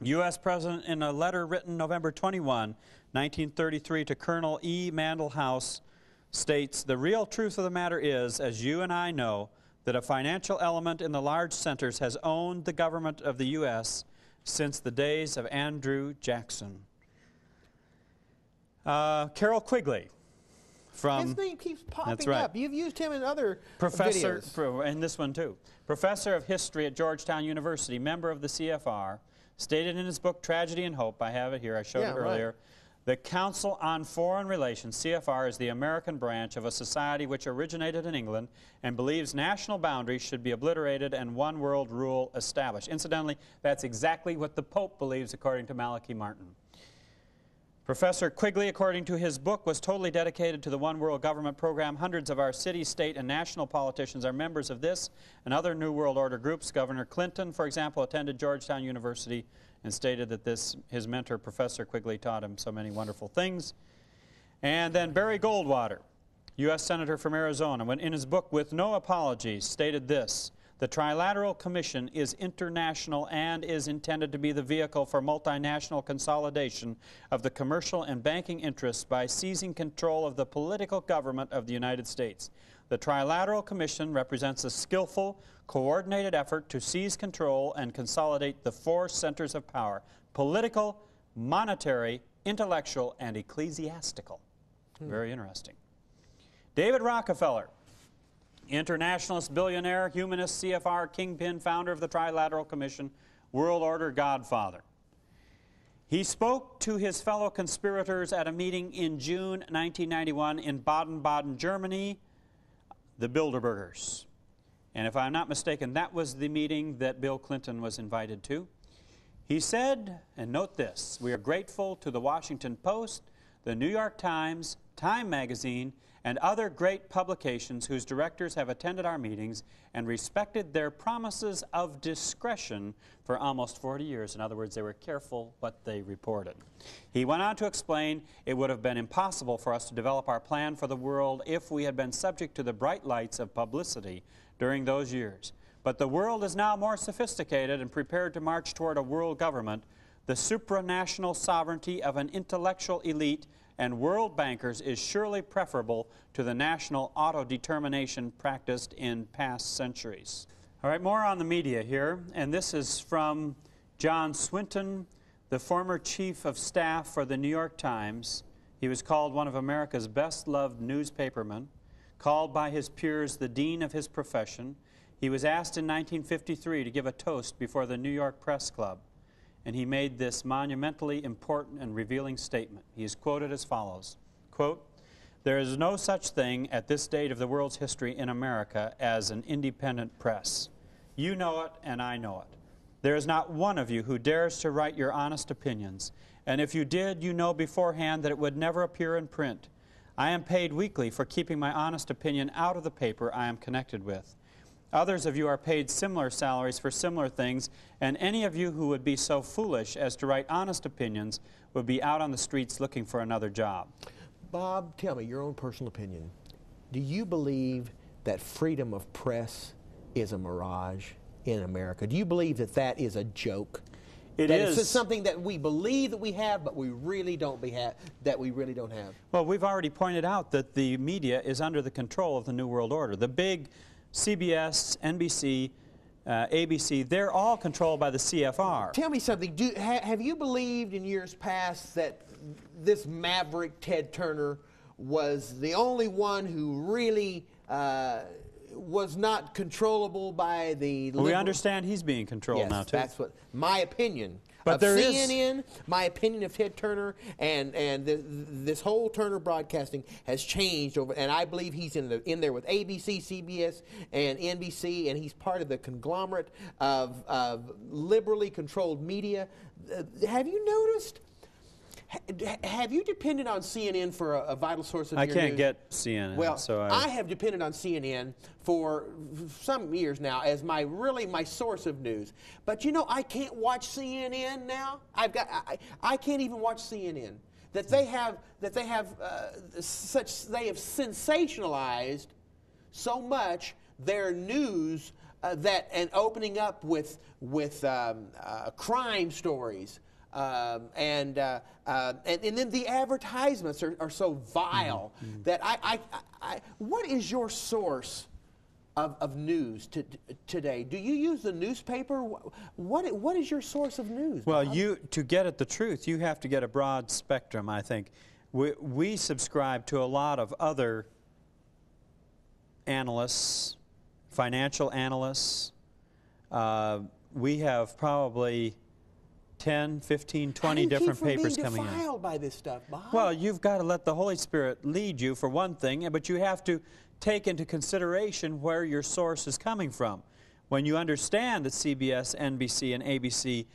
U.S. President, in a letter written November 21, 1933, to Colonel E. Mandell House, states The real truth of the matter is, as you and I know, that a financial element in the large centers has owned the government of the U.S. since the days of Andrew Jackson. Uh, Carroll Quigley from. His name keeps popping right. up. You've used him in other Professor, videos. pro- and this one too, professor of history at Georgetown University, member of the CFR, stated in his book Tragedy and Hope, I have it here, I showed Yeah, it right. The Council on Foreign Relations, CFR, is the American branch of a society which originated in England and believes national boundaries should be obliterated and one world rule established. Incidentally, that's exactly what the Pope believes according to Malachi Martin. Professor Quigley, according to his book, was totally dedicated to the One World Government program. Hundreds of our city, state, and national politicians are members of this and other New World Order groups. Governor Clinton, for example, attended Georgetown University and stated that this, his mentor, Professor Quigley, taught him so many wonderful things. And then Barry Goldwater, U.S. Senator from Arizona, when in his book, With No Apologies, stated this The Trilateral Commission is international and is intended to be the vehicle for multinational consolidation of the commercial and banking interests by seizing control of the political government of the United States. The Trilateral Commission represents a skillful, coordinated effort to seize control and consolidate the four centers of power political, monetary, intellectual, and ecclesiastical. Hmm. Very interesting. David Rockefeller, internationalist, billionaire, humanist, CFR, kingpin, founder of the Trilateral Commission, World Order Godfather. He spoke to his fellow conspirators at a meeting in June 1991 in Baden Baden, Germany, the Bilderbergers. And if I'm not mistaken, that was the meeting that Bill Clinton was invited to. He said, and note this we are grateful to the Washington Post, the New York Times, Time Magazine, and other great publications whose directors have attended our meetings and respected their promises of discretion for almost 40 years. In other words, they were careful what they reported. He went on to explain it would have been impossible for us to develop our plan for the world if we had been subject to the bright lights of publicity during those years. But the world is now more sophisticated and prepared to march toward a world government. The supranational sovereignty of an intellectual elite and world bankers is surely preferable to the national auto-determination practiced in past centuries. All right, more on the media here, and this is from John Swinton, the former chief of staff for the New York Times. He was called one of America's best-loved newspapermen, called by his peers the dean of his profession. He was asked in 1953 to give a toast before the New York Press Club and he made this monumentally important and revealing statement. He is quoted as follows, quote, there is no such thing at this date of the world's history in America as an independent press. You know it, and I know it. There is not one of you who dares to write your honest opinions, and if you did, you know beforehand that it would never appear in print. I am paid weekly for keeping my honest opinion out of the paper I am connected with. Others of you are paid similar salaries for similar things, and any of you who would be so foolish as to write honest opinions would be out on the streets looking for another job. Bob, tell me your own personal opinion. Do you believe that freedom of press is a mirage in America? Do you believe that that is a joke? It that is. It's something that we believe that we have, but we really don't be ha- that we really don't have. Well, we've already pointed out that the media is under the control of the New World Order. The big CBS, NBC, uh, ABC, they're all controlled by the CFR. Tell me something. Do, ha, have you believed in years past that this maverick Ted Turner was the only one who really uh, was not controllable by the? Well, we understand he's being controlled yes, now too. That's what my opinion. But of there is- CNN, my opinion of Ted Turner and and the, this whole Turner broadcasting has changed over, and I believe he's in the in there with ABC, CBS, and NBC, and he's part of the conglomerate of of liberally controlled media. Uh, have you noticed? Ha- Have you depended on CNN for a, a vital source of news? I can't get CNN, Well, so I, I, have depended on CNN for some years now as my really my source of news. But you know, I can't watch CNN now. I've got I, I can't even watch CNN. That they have that they have uh, such they have sensationalized so much their news uh, that and opening up with with um, uh, crime stories. Um, and, uh, uh, and and then the advertisements are, are so vile that I, I, I what is your source of, of news to, today? Do you use the newspaper? What what is your source of news? well, Bob? you to get at the truth, you have to get a broad spectrum. I think we, we subscribe to a lot of other analysts, financial analysts. Uh, we have probably 10, 15, 20 do keep different papers coming in. by this stuff, Bob. Well, you've got to let the Holy Spirit lead you for one thing, but you have to take into consideration where your source is coming from. When you understand that CBS, NBC, and ABC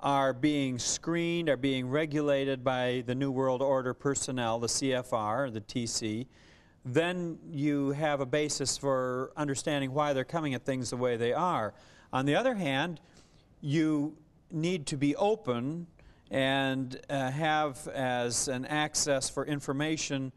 are being screened, are being regulated by the New World Order personnel, the CFR, the TC, then you have a basis for understanding why they're coming at things the way they are. On the other hand, you need to be open and uh, have as an access for information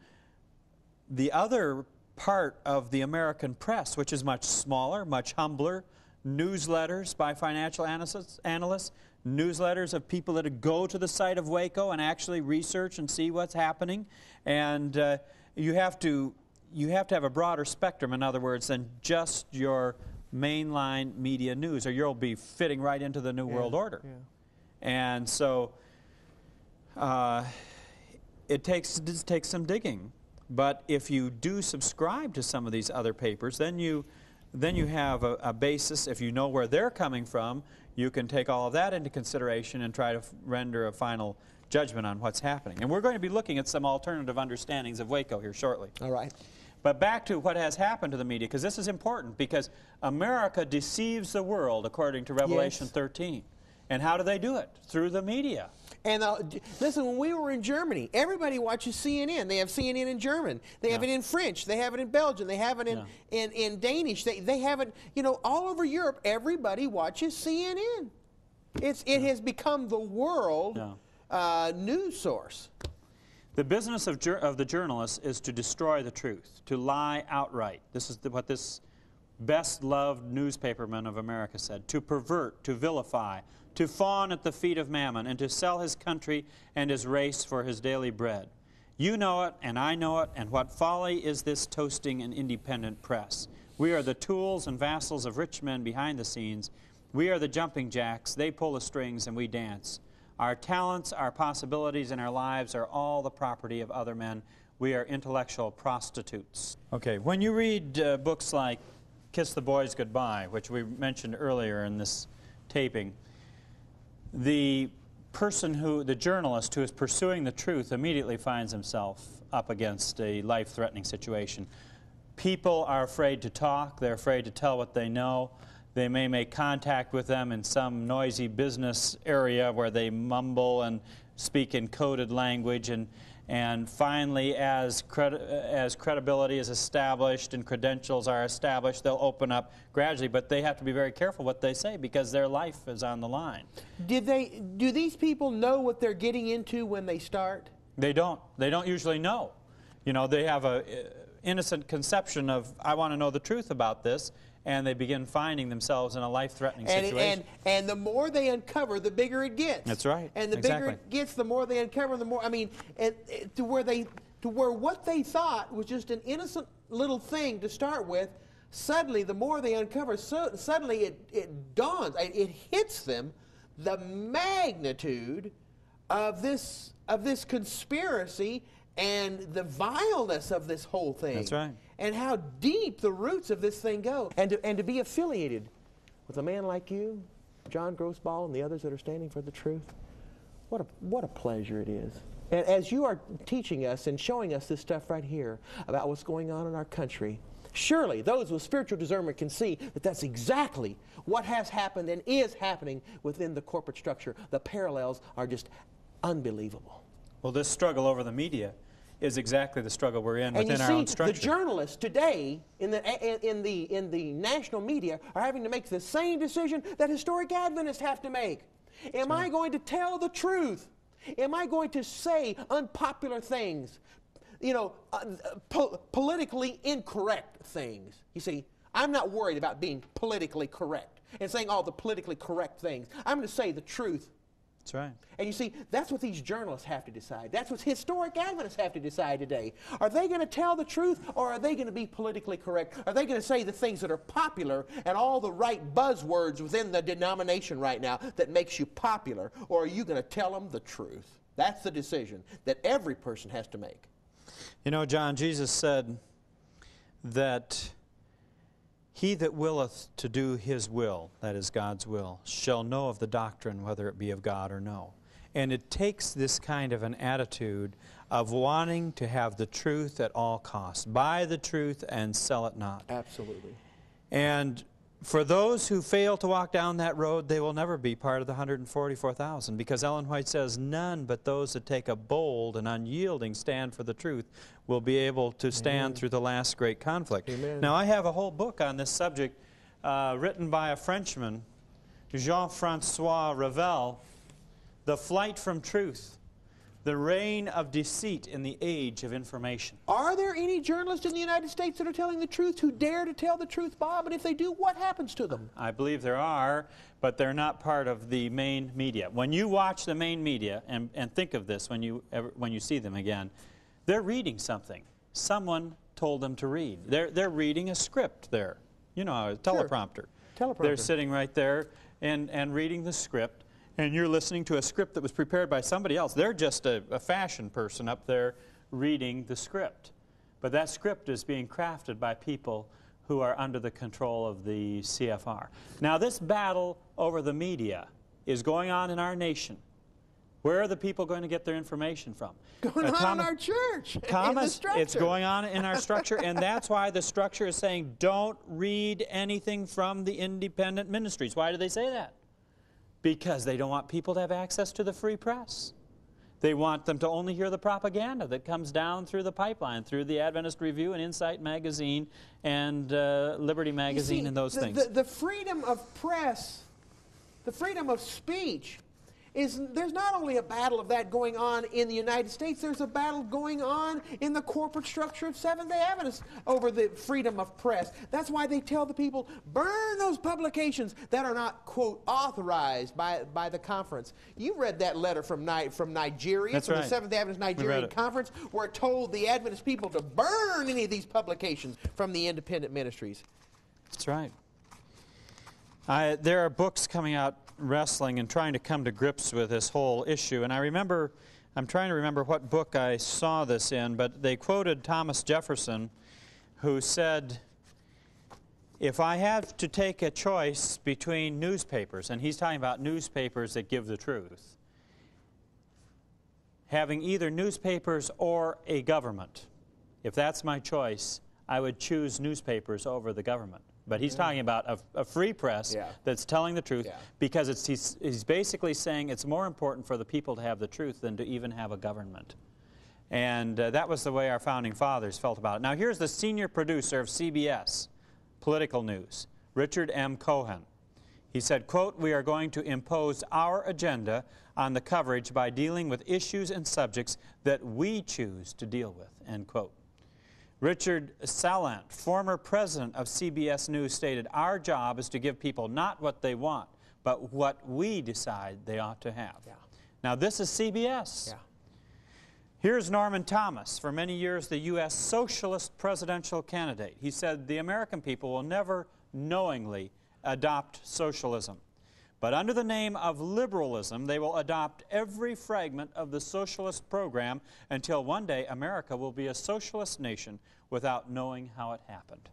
the other part of the American press, which is much smaller, much humbler, newsletters by financial analysts, analysts, newsletters of people that go to the site of Waco and actually research and see what's happening. And uh, you have to you have to have a broader spectrum, in other words, than just your mainline media news, or you'll be fitting right into the New World Order. And so uh, it takes it takes some digging. But if you do subscribe to some of these other papers, then you then you have a, a basis. If you know where they're coming from, you can take all of that into consideration and try to f- render a final judgment on what's happening. And we're going to be looking at some alternative understandings of Waco here shortly. All right. But back to what has happened to the media, because this is important, because America deceives the world according to Revelation Yes. 13. And how do they do it? Through the media. And uh, listen, when we were in Germany, everybody watches CNN. They have CNN in German. They have Yeah. it in French. They have it in Belgian. They have it in, in, in Danish. They, they have it, you know, all over Europe. Everybody watches CNN. It's, it has become the world Yeah. uh, news source. The business of, of the journalist is to destroy the truth, to lie outright. This is the, what this best loved newspaperman of America said to pervert, to vilify, to fawn at the feet of mammon, and to sell his country and his race for his daily bread. You know it, and I know it, and what folly is this toasting an independent press? We are the tools and vassals of rich men behind the scenes. We are the jumping jacks, they pull the strings, and we dance. Our talents, our possibilities, and our lives are all the property of other men. We are intellectual prostitutes. Okay, when you read uh, books like Kiss the Boys Goodbye, which we mentioned earlier in this taping, the person who, the journalist who is pursuing the truth immediately finds himself up against a life threatening situation. People are afraid to talk, they're afraid to tell what they know. They may make contact with them in some noisy business area where they mumble and speak in coded language. And, and finally, as, credi- as credibility is established and credentials are established, they'll open up gradually. But they have to be very careful what they say because their life is on the line. Did they, do these people know what they're getting into when they start? They don't. They don't usually know. You know, they have a uh, innocent conception of I want to know the truth about this, and they begin finding themselves in a life-threatening situation. and, and the more they uncover, the bigger it gets. That's right. And the bigger it gets, the more they uncover, the more, I mean, and, to where they, to where what they thought was just an innocent little thing to start with, suddenly, the more they uncover, so, suddenly it, it dawns, it, it hits them the magnitude of this, of this conspiracy and the vileness of this whole thing. That's right. And how deep the roots of this thing go. And to, and to be affiliated with a man like you, John Grosboll, and the others that are standing for the truth, what a, what a pleasure it is. And as you are teaching us and showing us this stuff right here about what's going on in our country, surely those with spiritual discernment can see that that's exactly what has happened and is happening within the corporate structure. The parallels are just unbelievable. well, this struggle over the media is exactly the struggle we're in And within our see, own structure. the journalists today in the, in, the, in the national media are having to make the same decision that historic Adventists have to make. Am I going to tell the truth? Am I going to say unpopular things? You know, uh, po- politically incorrect things. You see, I'm not worried about being politically correct and saying all the politically correct things. I'm going to say the truth That's right. and you see, that's what these journalists have to decide. That's what historic Adventists have to decide today. Are they going to tell the truth or are they going to be politically correct? Are they going to say the things that are popular and all the right buzzwords within the denomination right now that makes you popular? Or are you going to tell them the truth? That's the decision that every person has to make. You know, John, Jesus said that he that willeth to do his will, that is God's will, shall know of the doctrine whether it be of God or no. And it takes this kind of an attitude of wanting to have the truth at all costs. Buy the truth and sell it not. Absolutely. And for those who fail to walk down that road, they will never be part of the 144,000 because Ellen White says none but those that take a bold and unyielding stand for the truth will be able to stand through the last great conflict. Amen. Now, I have a whole book on this subject uh, written by a Frenchman, Jean Francois Revel The Flight from Truth, the Reign of Deceit in the Age of Information. Are there any journalists in the United States that are telling the truth who dare to tell the truth, Bob? And if they do, what happens to them? I believe there are, but they're not part of the main media. When you watch the main media, and, and think of this when you, ever, when you see them again, they're reading something. Someone told them to read. They're, they're reading a script there, you know, a teleprompter. They're sitting right there and, and reading the script, and you're listening to a script that was prepared by somebody else. They're just a, a fashion person up there reading the script. But that script is being crafted by people who are under the control of the CFR. Now, this battle over the media is going on in our nation. Where are the people going to get their information from? Going Uh, on Thomas- in our church. Thomas, it's going on in our structure, and that's why the structure is saying don't read anything from the independent ministries. Why do they say that? Because they don't want people to have access to the free press. They want them to only hear the propaganda that comes down through the pipeline, through the Adventist Review and Insight Magazine and uh, Liberty Magazine see, and those the, things. The, the freedom of press, the freedom of speech, is there's not only a battle of that going on in the United States, there's a battle going on in the corporate structure of Seventh day Adventists over the freedom of press. That's why they tell the people burn those publications that are not, quote, authorized by, by the conference. You read that letter from, Ni- from Nigeria, That's from right. the Seventh day Adventist Nigerian. Conference, where it told the Adventist people to burn any of these publications from the independent ministries. That's right. I, there are books coming out wrestling and trying to come to grips with this whole issue. And I remember, I'm trying to remember what book I saw this in, but they quoted Thomas Jefferson, who said, If I have to take a choice between newspapers, and he's talking about newspapers that give the truth, having either newspapers or a government, if that's my choice, I would choose newspapers over the government. But he's talking about a, a free press Yeah. that's telling the truth Yeah. because it's, he's, he's basically saying it's more important for the people to have the truth than to even have a government. And uh, that was the way our founding fathers felt about it. Now, here's the senior producer of CBS Political News, Richard M. Cohen. He said, quote, We are going to impose our agenda on the coverage by dealing with issues and subjects that we choose to deal with, end quote. Richard Salant, former president of CBS News, stated, Our job is to give people not what they want, but what we decide they ought to have. Yeah. Now, this is CBS. Yeah. Here's Norman Thomas, for many years the U.S. socialist presidential candidate. He said the American people will never knowingly adopt socialism. But under the name of liberalism, they will adopt every fragment of the socialist program until one day America will be a socialist nation without knowing how it happened.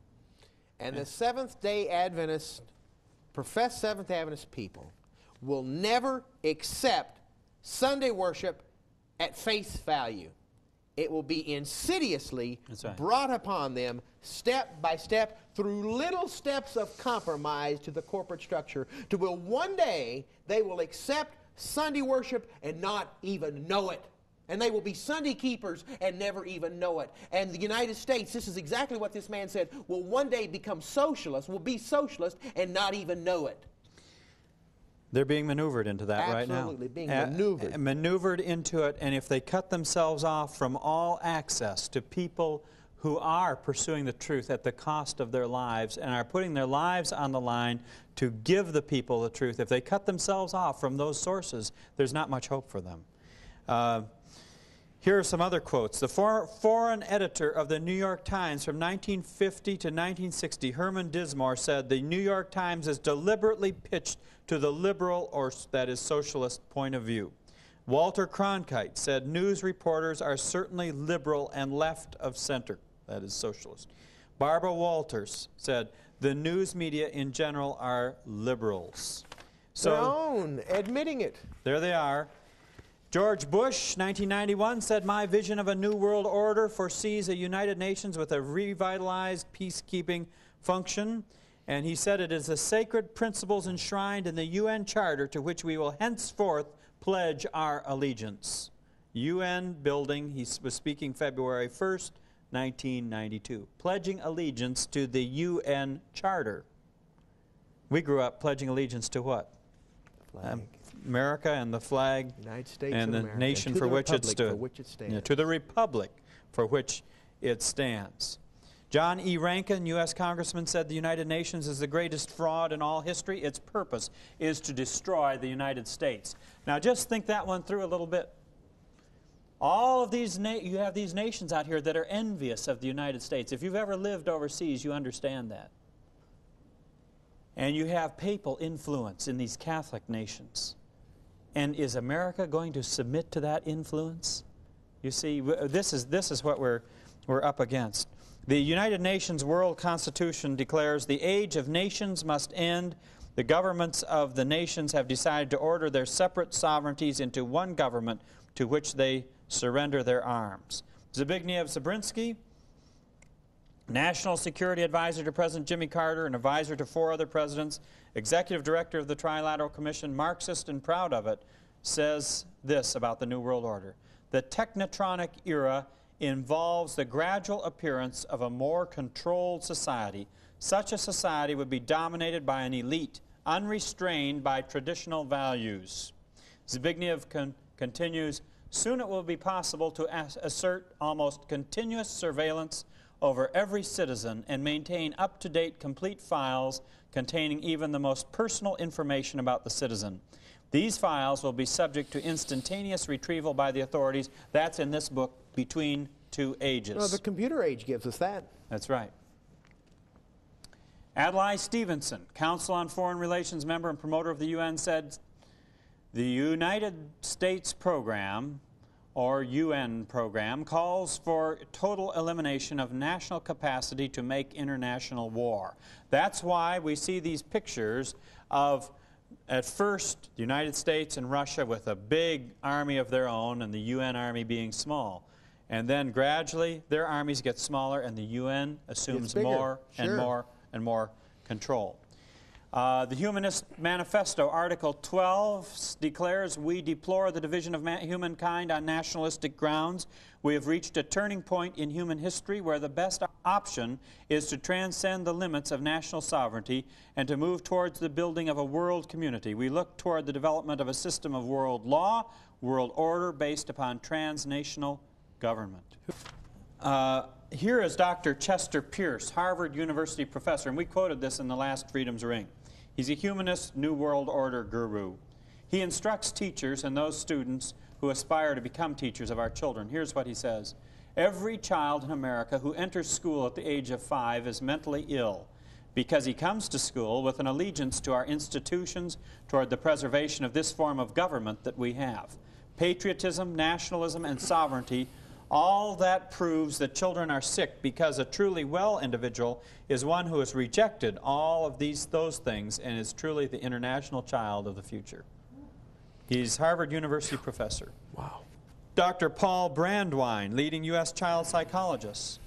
And the Seventh day Adventist, professed Seventh Adventist people will never accept Sunday worship at face value. It will be insidiously right. brought upon them step by step through little steps of compromise to the corporate structure to will one day they will accept Sunday worship and not even know it. And they will be Sunday keepers and never even know it. And the United States, this is exactly what this man said, will one day become socialist, will be socialist and not even know it. They're being maneuvered into that right now. Absolutely, being Uh, maneuvered. maneuvered into it, and if they cut themselves off from all access to people who are pursuing the truth at the cost of their lives and are putting their lives on the line to give the people the truth, if they cut themselves off from those sources, there's not much hope for them. Uh, here are some other quotes. The for- foreign editor of the New York Times from 1950 to 1960, Herman Dinsmore, said the New York Times is deliberately pitched to the liberal, or that is socialist, point of view. Walter Cronkite said news reporters are certainly liberal and left of center, that is socialist. Barbara Walters said the news media in general are liberals. Their own, admitting it. There they are. George Bush, 1991, said, My vision of a new world order foresees a United Nations with a revitalized peacekeeping function. And he said, It is the sacred principles enshrined in the UN Charter to which we will henceforth pledge our allegiance. UN building, he was speaking February 1st, 1992. Pledging allegiance to the UN Charter. We grew up pledging allegiance to what? Um, America and the flag United States and the America, nation to for the which it stood. for which it stands. to the republic for which it stands. John E. Rankin, U.S. Congressman, said the United Nations is the greatest fraud in all history. Its purpose is to destroy the United States. Now, just think that one through a little bit. All of these, you have these nations out here that are envious of the United States. If you've ever lived overseas, you understand that. And you have papal influence in these Catholic nations. And is America going to submit to that influence? You see, this is, this is what we're, we're up against. The United Nations World Constitution declares the age of nations must end. The governments of the nations have decided to order their separate sovereignties into one government to which they surrender their arms. Zbigniew Brzezinski, National Security Advisor to President Jimmy Carter and advisor to four other presidents, Executive Director of the Trilateral Commission, Marxist and proud of it, says this about the New World Order. The technotronic era involves the gradual appearance of a more controlled society. Such a society would be dominated by an elite, unrestrained by traditional values. Zbigniew con continues, soon it will be possible to assert almost continuous surveillance over every citizen and maintain up-to-date complete files containing even the most personal information about the citizen. These files will be subject to instantaneous retrieval by the authorities. That's in this book, Between Two Ages. Well, the computer age gives us that. That's right. Adlai Stevenson, Council on Foreign Relations member and promoter of the UN, said the United States program or UN program calls for total elimination of national capacity to make international war. That's why we see these pictures of, at first, the United States and Russia with a big army of their own and the UN army being small. And then gradually their armies get smaller and the UN assumes more sure. and more and more control. Uh, the Humanist Manifesto, Article 12, declares we deplore the division of humankind on nationalistic grounds. We have reached a turning point in human history where the best option is to transcend the limits of national sovereignty and to move towards the building of a world community. We look toward the development of a system of world law, world order based upon transnational government. Uh, here is Dr. Chester Pierce, Harvard University professor, and we quoted this in the last Freedom's Ring. He's a humanist New World Order guru. He instructs teachers and those students who aspire to become teachers of our children. Here's what he says. Every child in America who enters school at the age of five is mentally ill because he comes to school with an allegiance to our institutions toward the preservation of this form of government that we have. Patriotism, nationalism, and sovereignty all that proves that children are sick because a truly well individual is one who has rejected all of these those things and is truly the international child of the future. He's Harvard University professor. Wow. Dr. Paul Brandwein, leading U.S. child psychologist.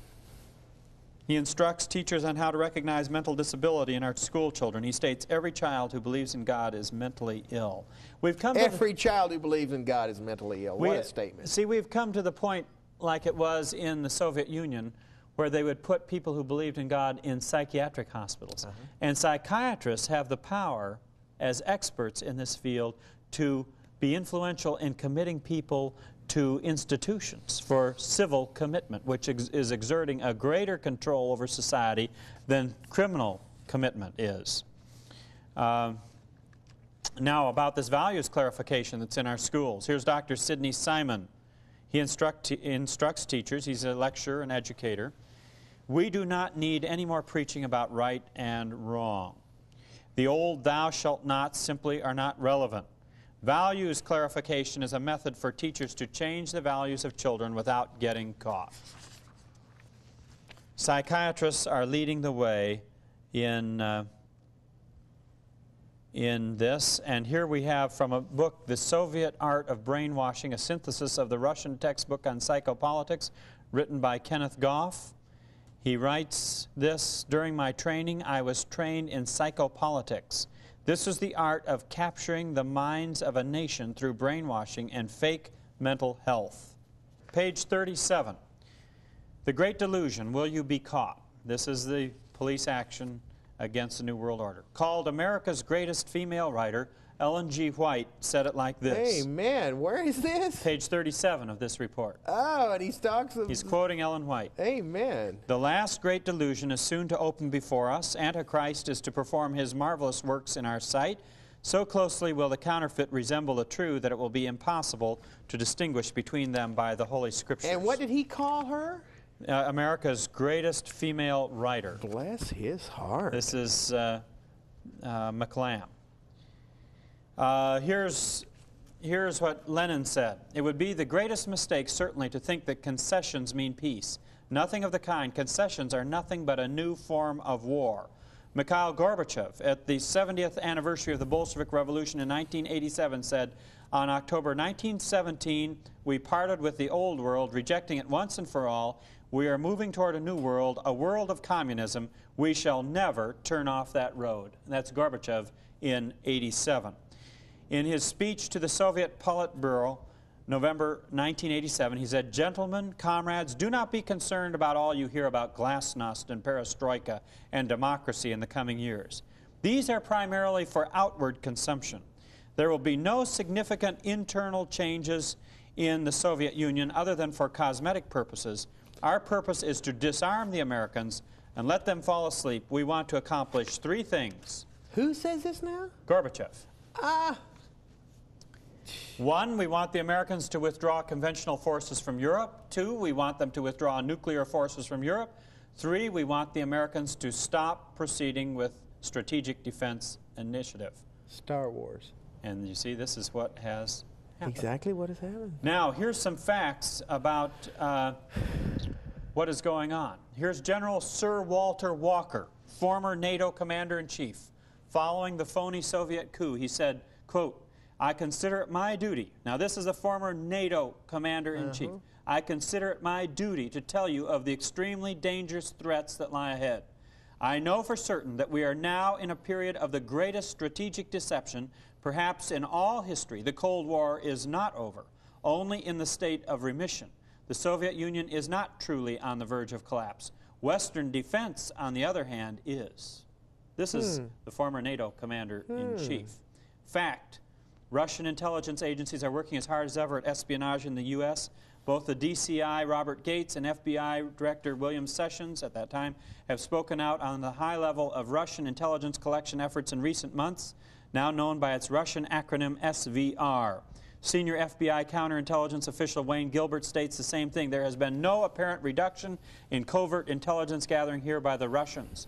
He instructs teachers on how to recognize mental disability in our school children. He states every child who believes in God is mentally ill. We've come every child who believes in God is mentally ill. We, what a statement. See, we've come to the point like it was in the Soviet Union, where they would put people who believed in God in psychiatric hospitals. Uh -huh. And psychiatrists have the power, as experts in this field, to be influential in committing people to institutions for civil commitment, which ex is exerting a greater control over society than criminal commitment is. Um, now, about this values clarification that's in our schools, here's Dr. Sidney Simon. He instruct, instructs teachers. He's a lecturer and educator. We do not need any more preaching about right and wrong. The old thou shalt not simply are not relevant. Values clarification is a method for teachers to change the values of children without getting caught. Psychiatrists are leading the way in uh, in this. And here we have from a book, The Soviet Art of Brainwashing, a synthesis of the Russian textbook on psychopolitics, written by Kenneth Goff. He writes this, during my training, I was trained in psychopolitics. This is the art of capturing the minds of a nation through brainwashing and fake mental health. Page 37. The Great Delusion, Will You Be Caught? This is the police action against the New World Order. Called America's Greatest Female Writer, Ellen G. White said it like this. Hey, man, where is this? Page 37 of this report. Oh, and he talks of... He's quoting Ellen White. Amen. The last great delusion is soon to open before us. Antichrist is to perform his marvelous works in our sight. So closely will the counterfeit resemble the true that it will be impossible to distinguish between them by the Holy Scriptures. And what did he call her? Uh, America's greatest female writer. Bless his heart. This is uh, uh, McLamb. Uh, here's, here's what Lenin said. It would be the greatest mistake, certainly, to think that concessions mean peace. Nothing of the kind. Concessions are nothing but a new form of war. Mikhail Gorbachev, at the 70th anniversary of the Bolshevik Revolution in 1987, said, On October 1917, we parted with the old world, rejecting it once and for all. We are moving toward a new world, a world of communism. We shall never turn off that road. And that's Gorbachev in 87. In his speech to the Soviet Politburo, November 1987, he said, Gentlemen, comrades, do not be concerned about all you hear about glasnost and perestroika and democracy in the coming years. These are primarily for outward consumption. There will be no significant internal changes in the Soviet Union other than for cosmetic purposes. Our purpose is to disarm the Americans and let them fall asleep. We want to accomplish three things. Who says this now? Gorbachev. Ah, One, we want the Americans to withdraw conventional forces from Europe. Two, we want them to withdraw nuclear forces from Europe. Three, we want the Americans to stop proceeding with strategic defense initiative. Star Wars. And you see, this is what has happened. Exactly what has happened. Now, here's some facts about uh, what is going on. Here's General Sir Walter Walker, former NATO commander-in-chief. Following the phony Soviet coup, he said, quote, I consider it my duty. Now, this is a former NATO commander-in-chief. Uh-huh. I consider it my duty to tell you of the extremely dangerous threats that lie ahead. I know for certain that we are now in a period of the greatest strategic deception, perhaps in all history. The Cold War is not over, only in the state of remission. The Soviet Union is not truly on the verge of collapse. Western defense, on the other hand, is. This is hmm. the former NATO commander in hmm. chief. Fact Russian intelligence agencies are working as hard as ever at espionage in the U.S. Both the DCI, Robert Gates, and FBI Director William Sessions, at that time, have spoken out on the high level of Russian intelligence collection efforts in recent months, now known by its Russian acronym SVR. Senior FBI counterintelligence official Wayne Gilbert states the same thing. There has been no apparent reduction in covert intelligence gathering here by the Russians.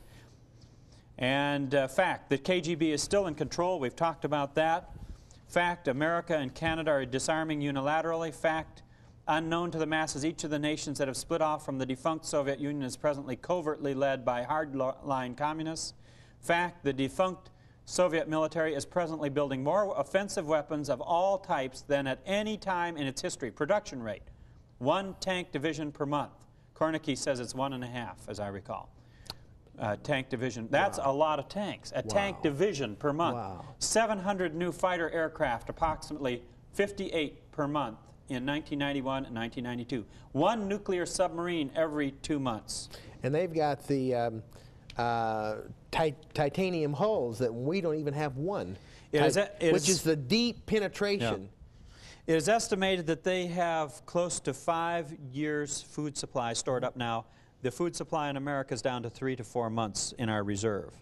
And uh, fact, the KGB is still in control. We've talked about that. Fact, America and Canada are disarming unilaterally. Fact, unknown to the masses, each of the nations that have split off from the defunct Soviet Union is presently covertly led by hardline communists. Fact, the defunct Soviet military is presently building more offensive weapons of all types than at any time in its history. Production rate, one tank division per month. Koernke says it's one and a half, as I recall. Uh, tank division. That's a lot of tanks. A tank division per month. Wow. 700 new fighter aircraft, approximately 58 per month in 1991 and 1992. One nuclear submarine every two months. And they've got the um, uh, ti- titanium hulls that we don't even have one. It is a- it which is- is the deep penetration. It is estimated that they have close to five years' food supply stored up now. The food supply in America is down to three to four months in our reserve.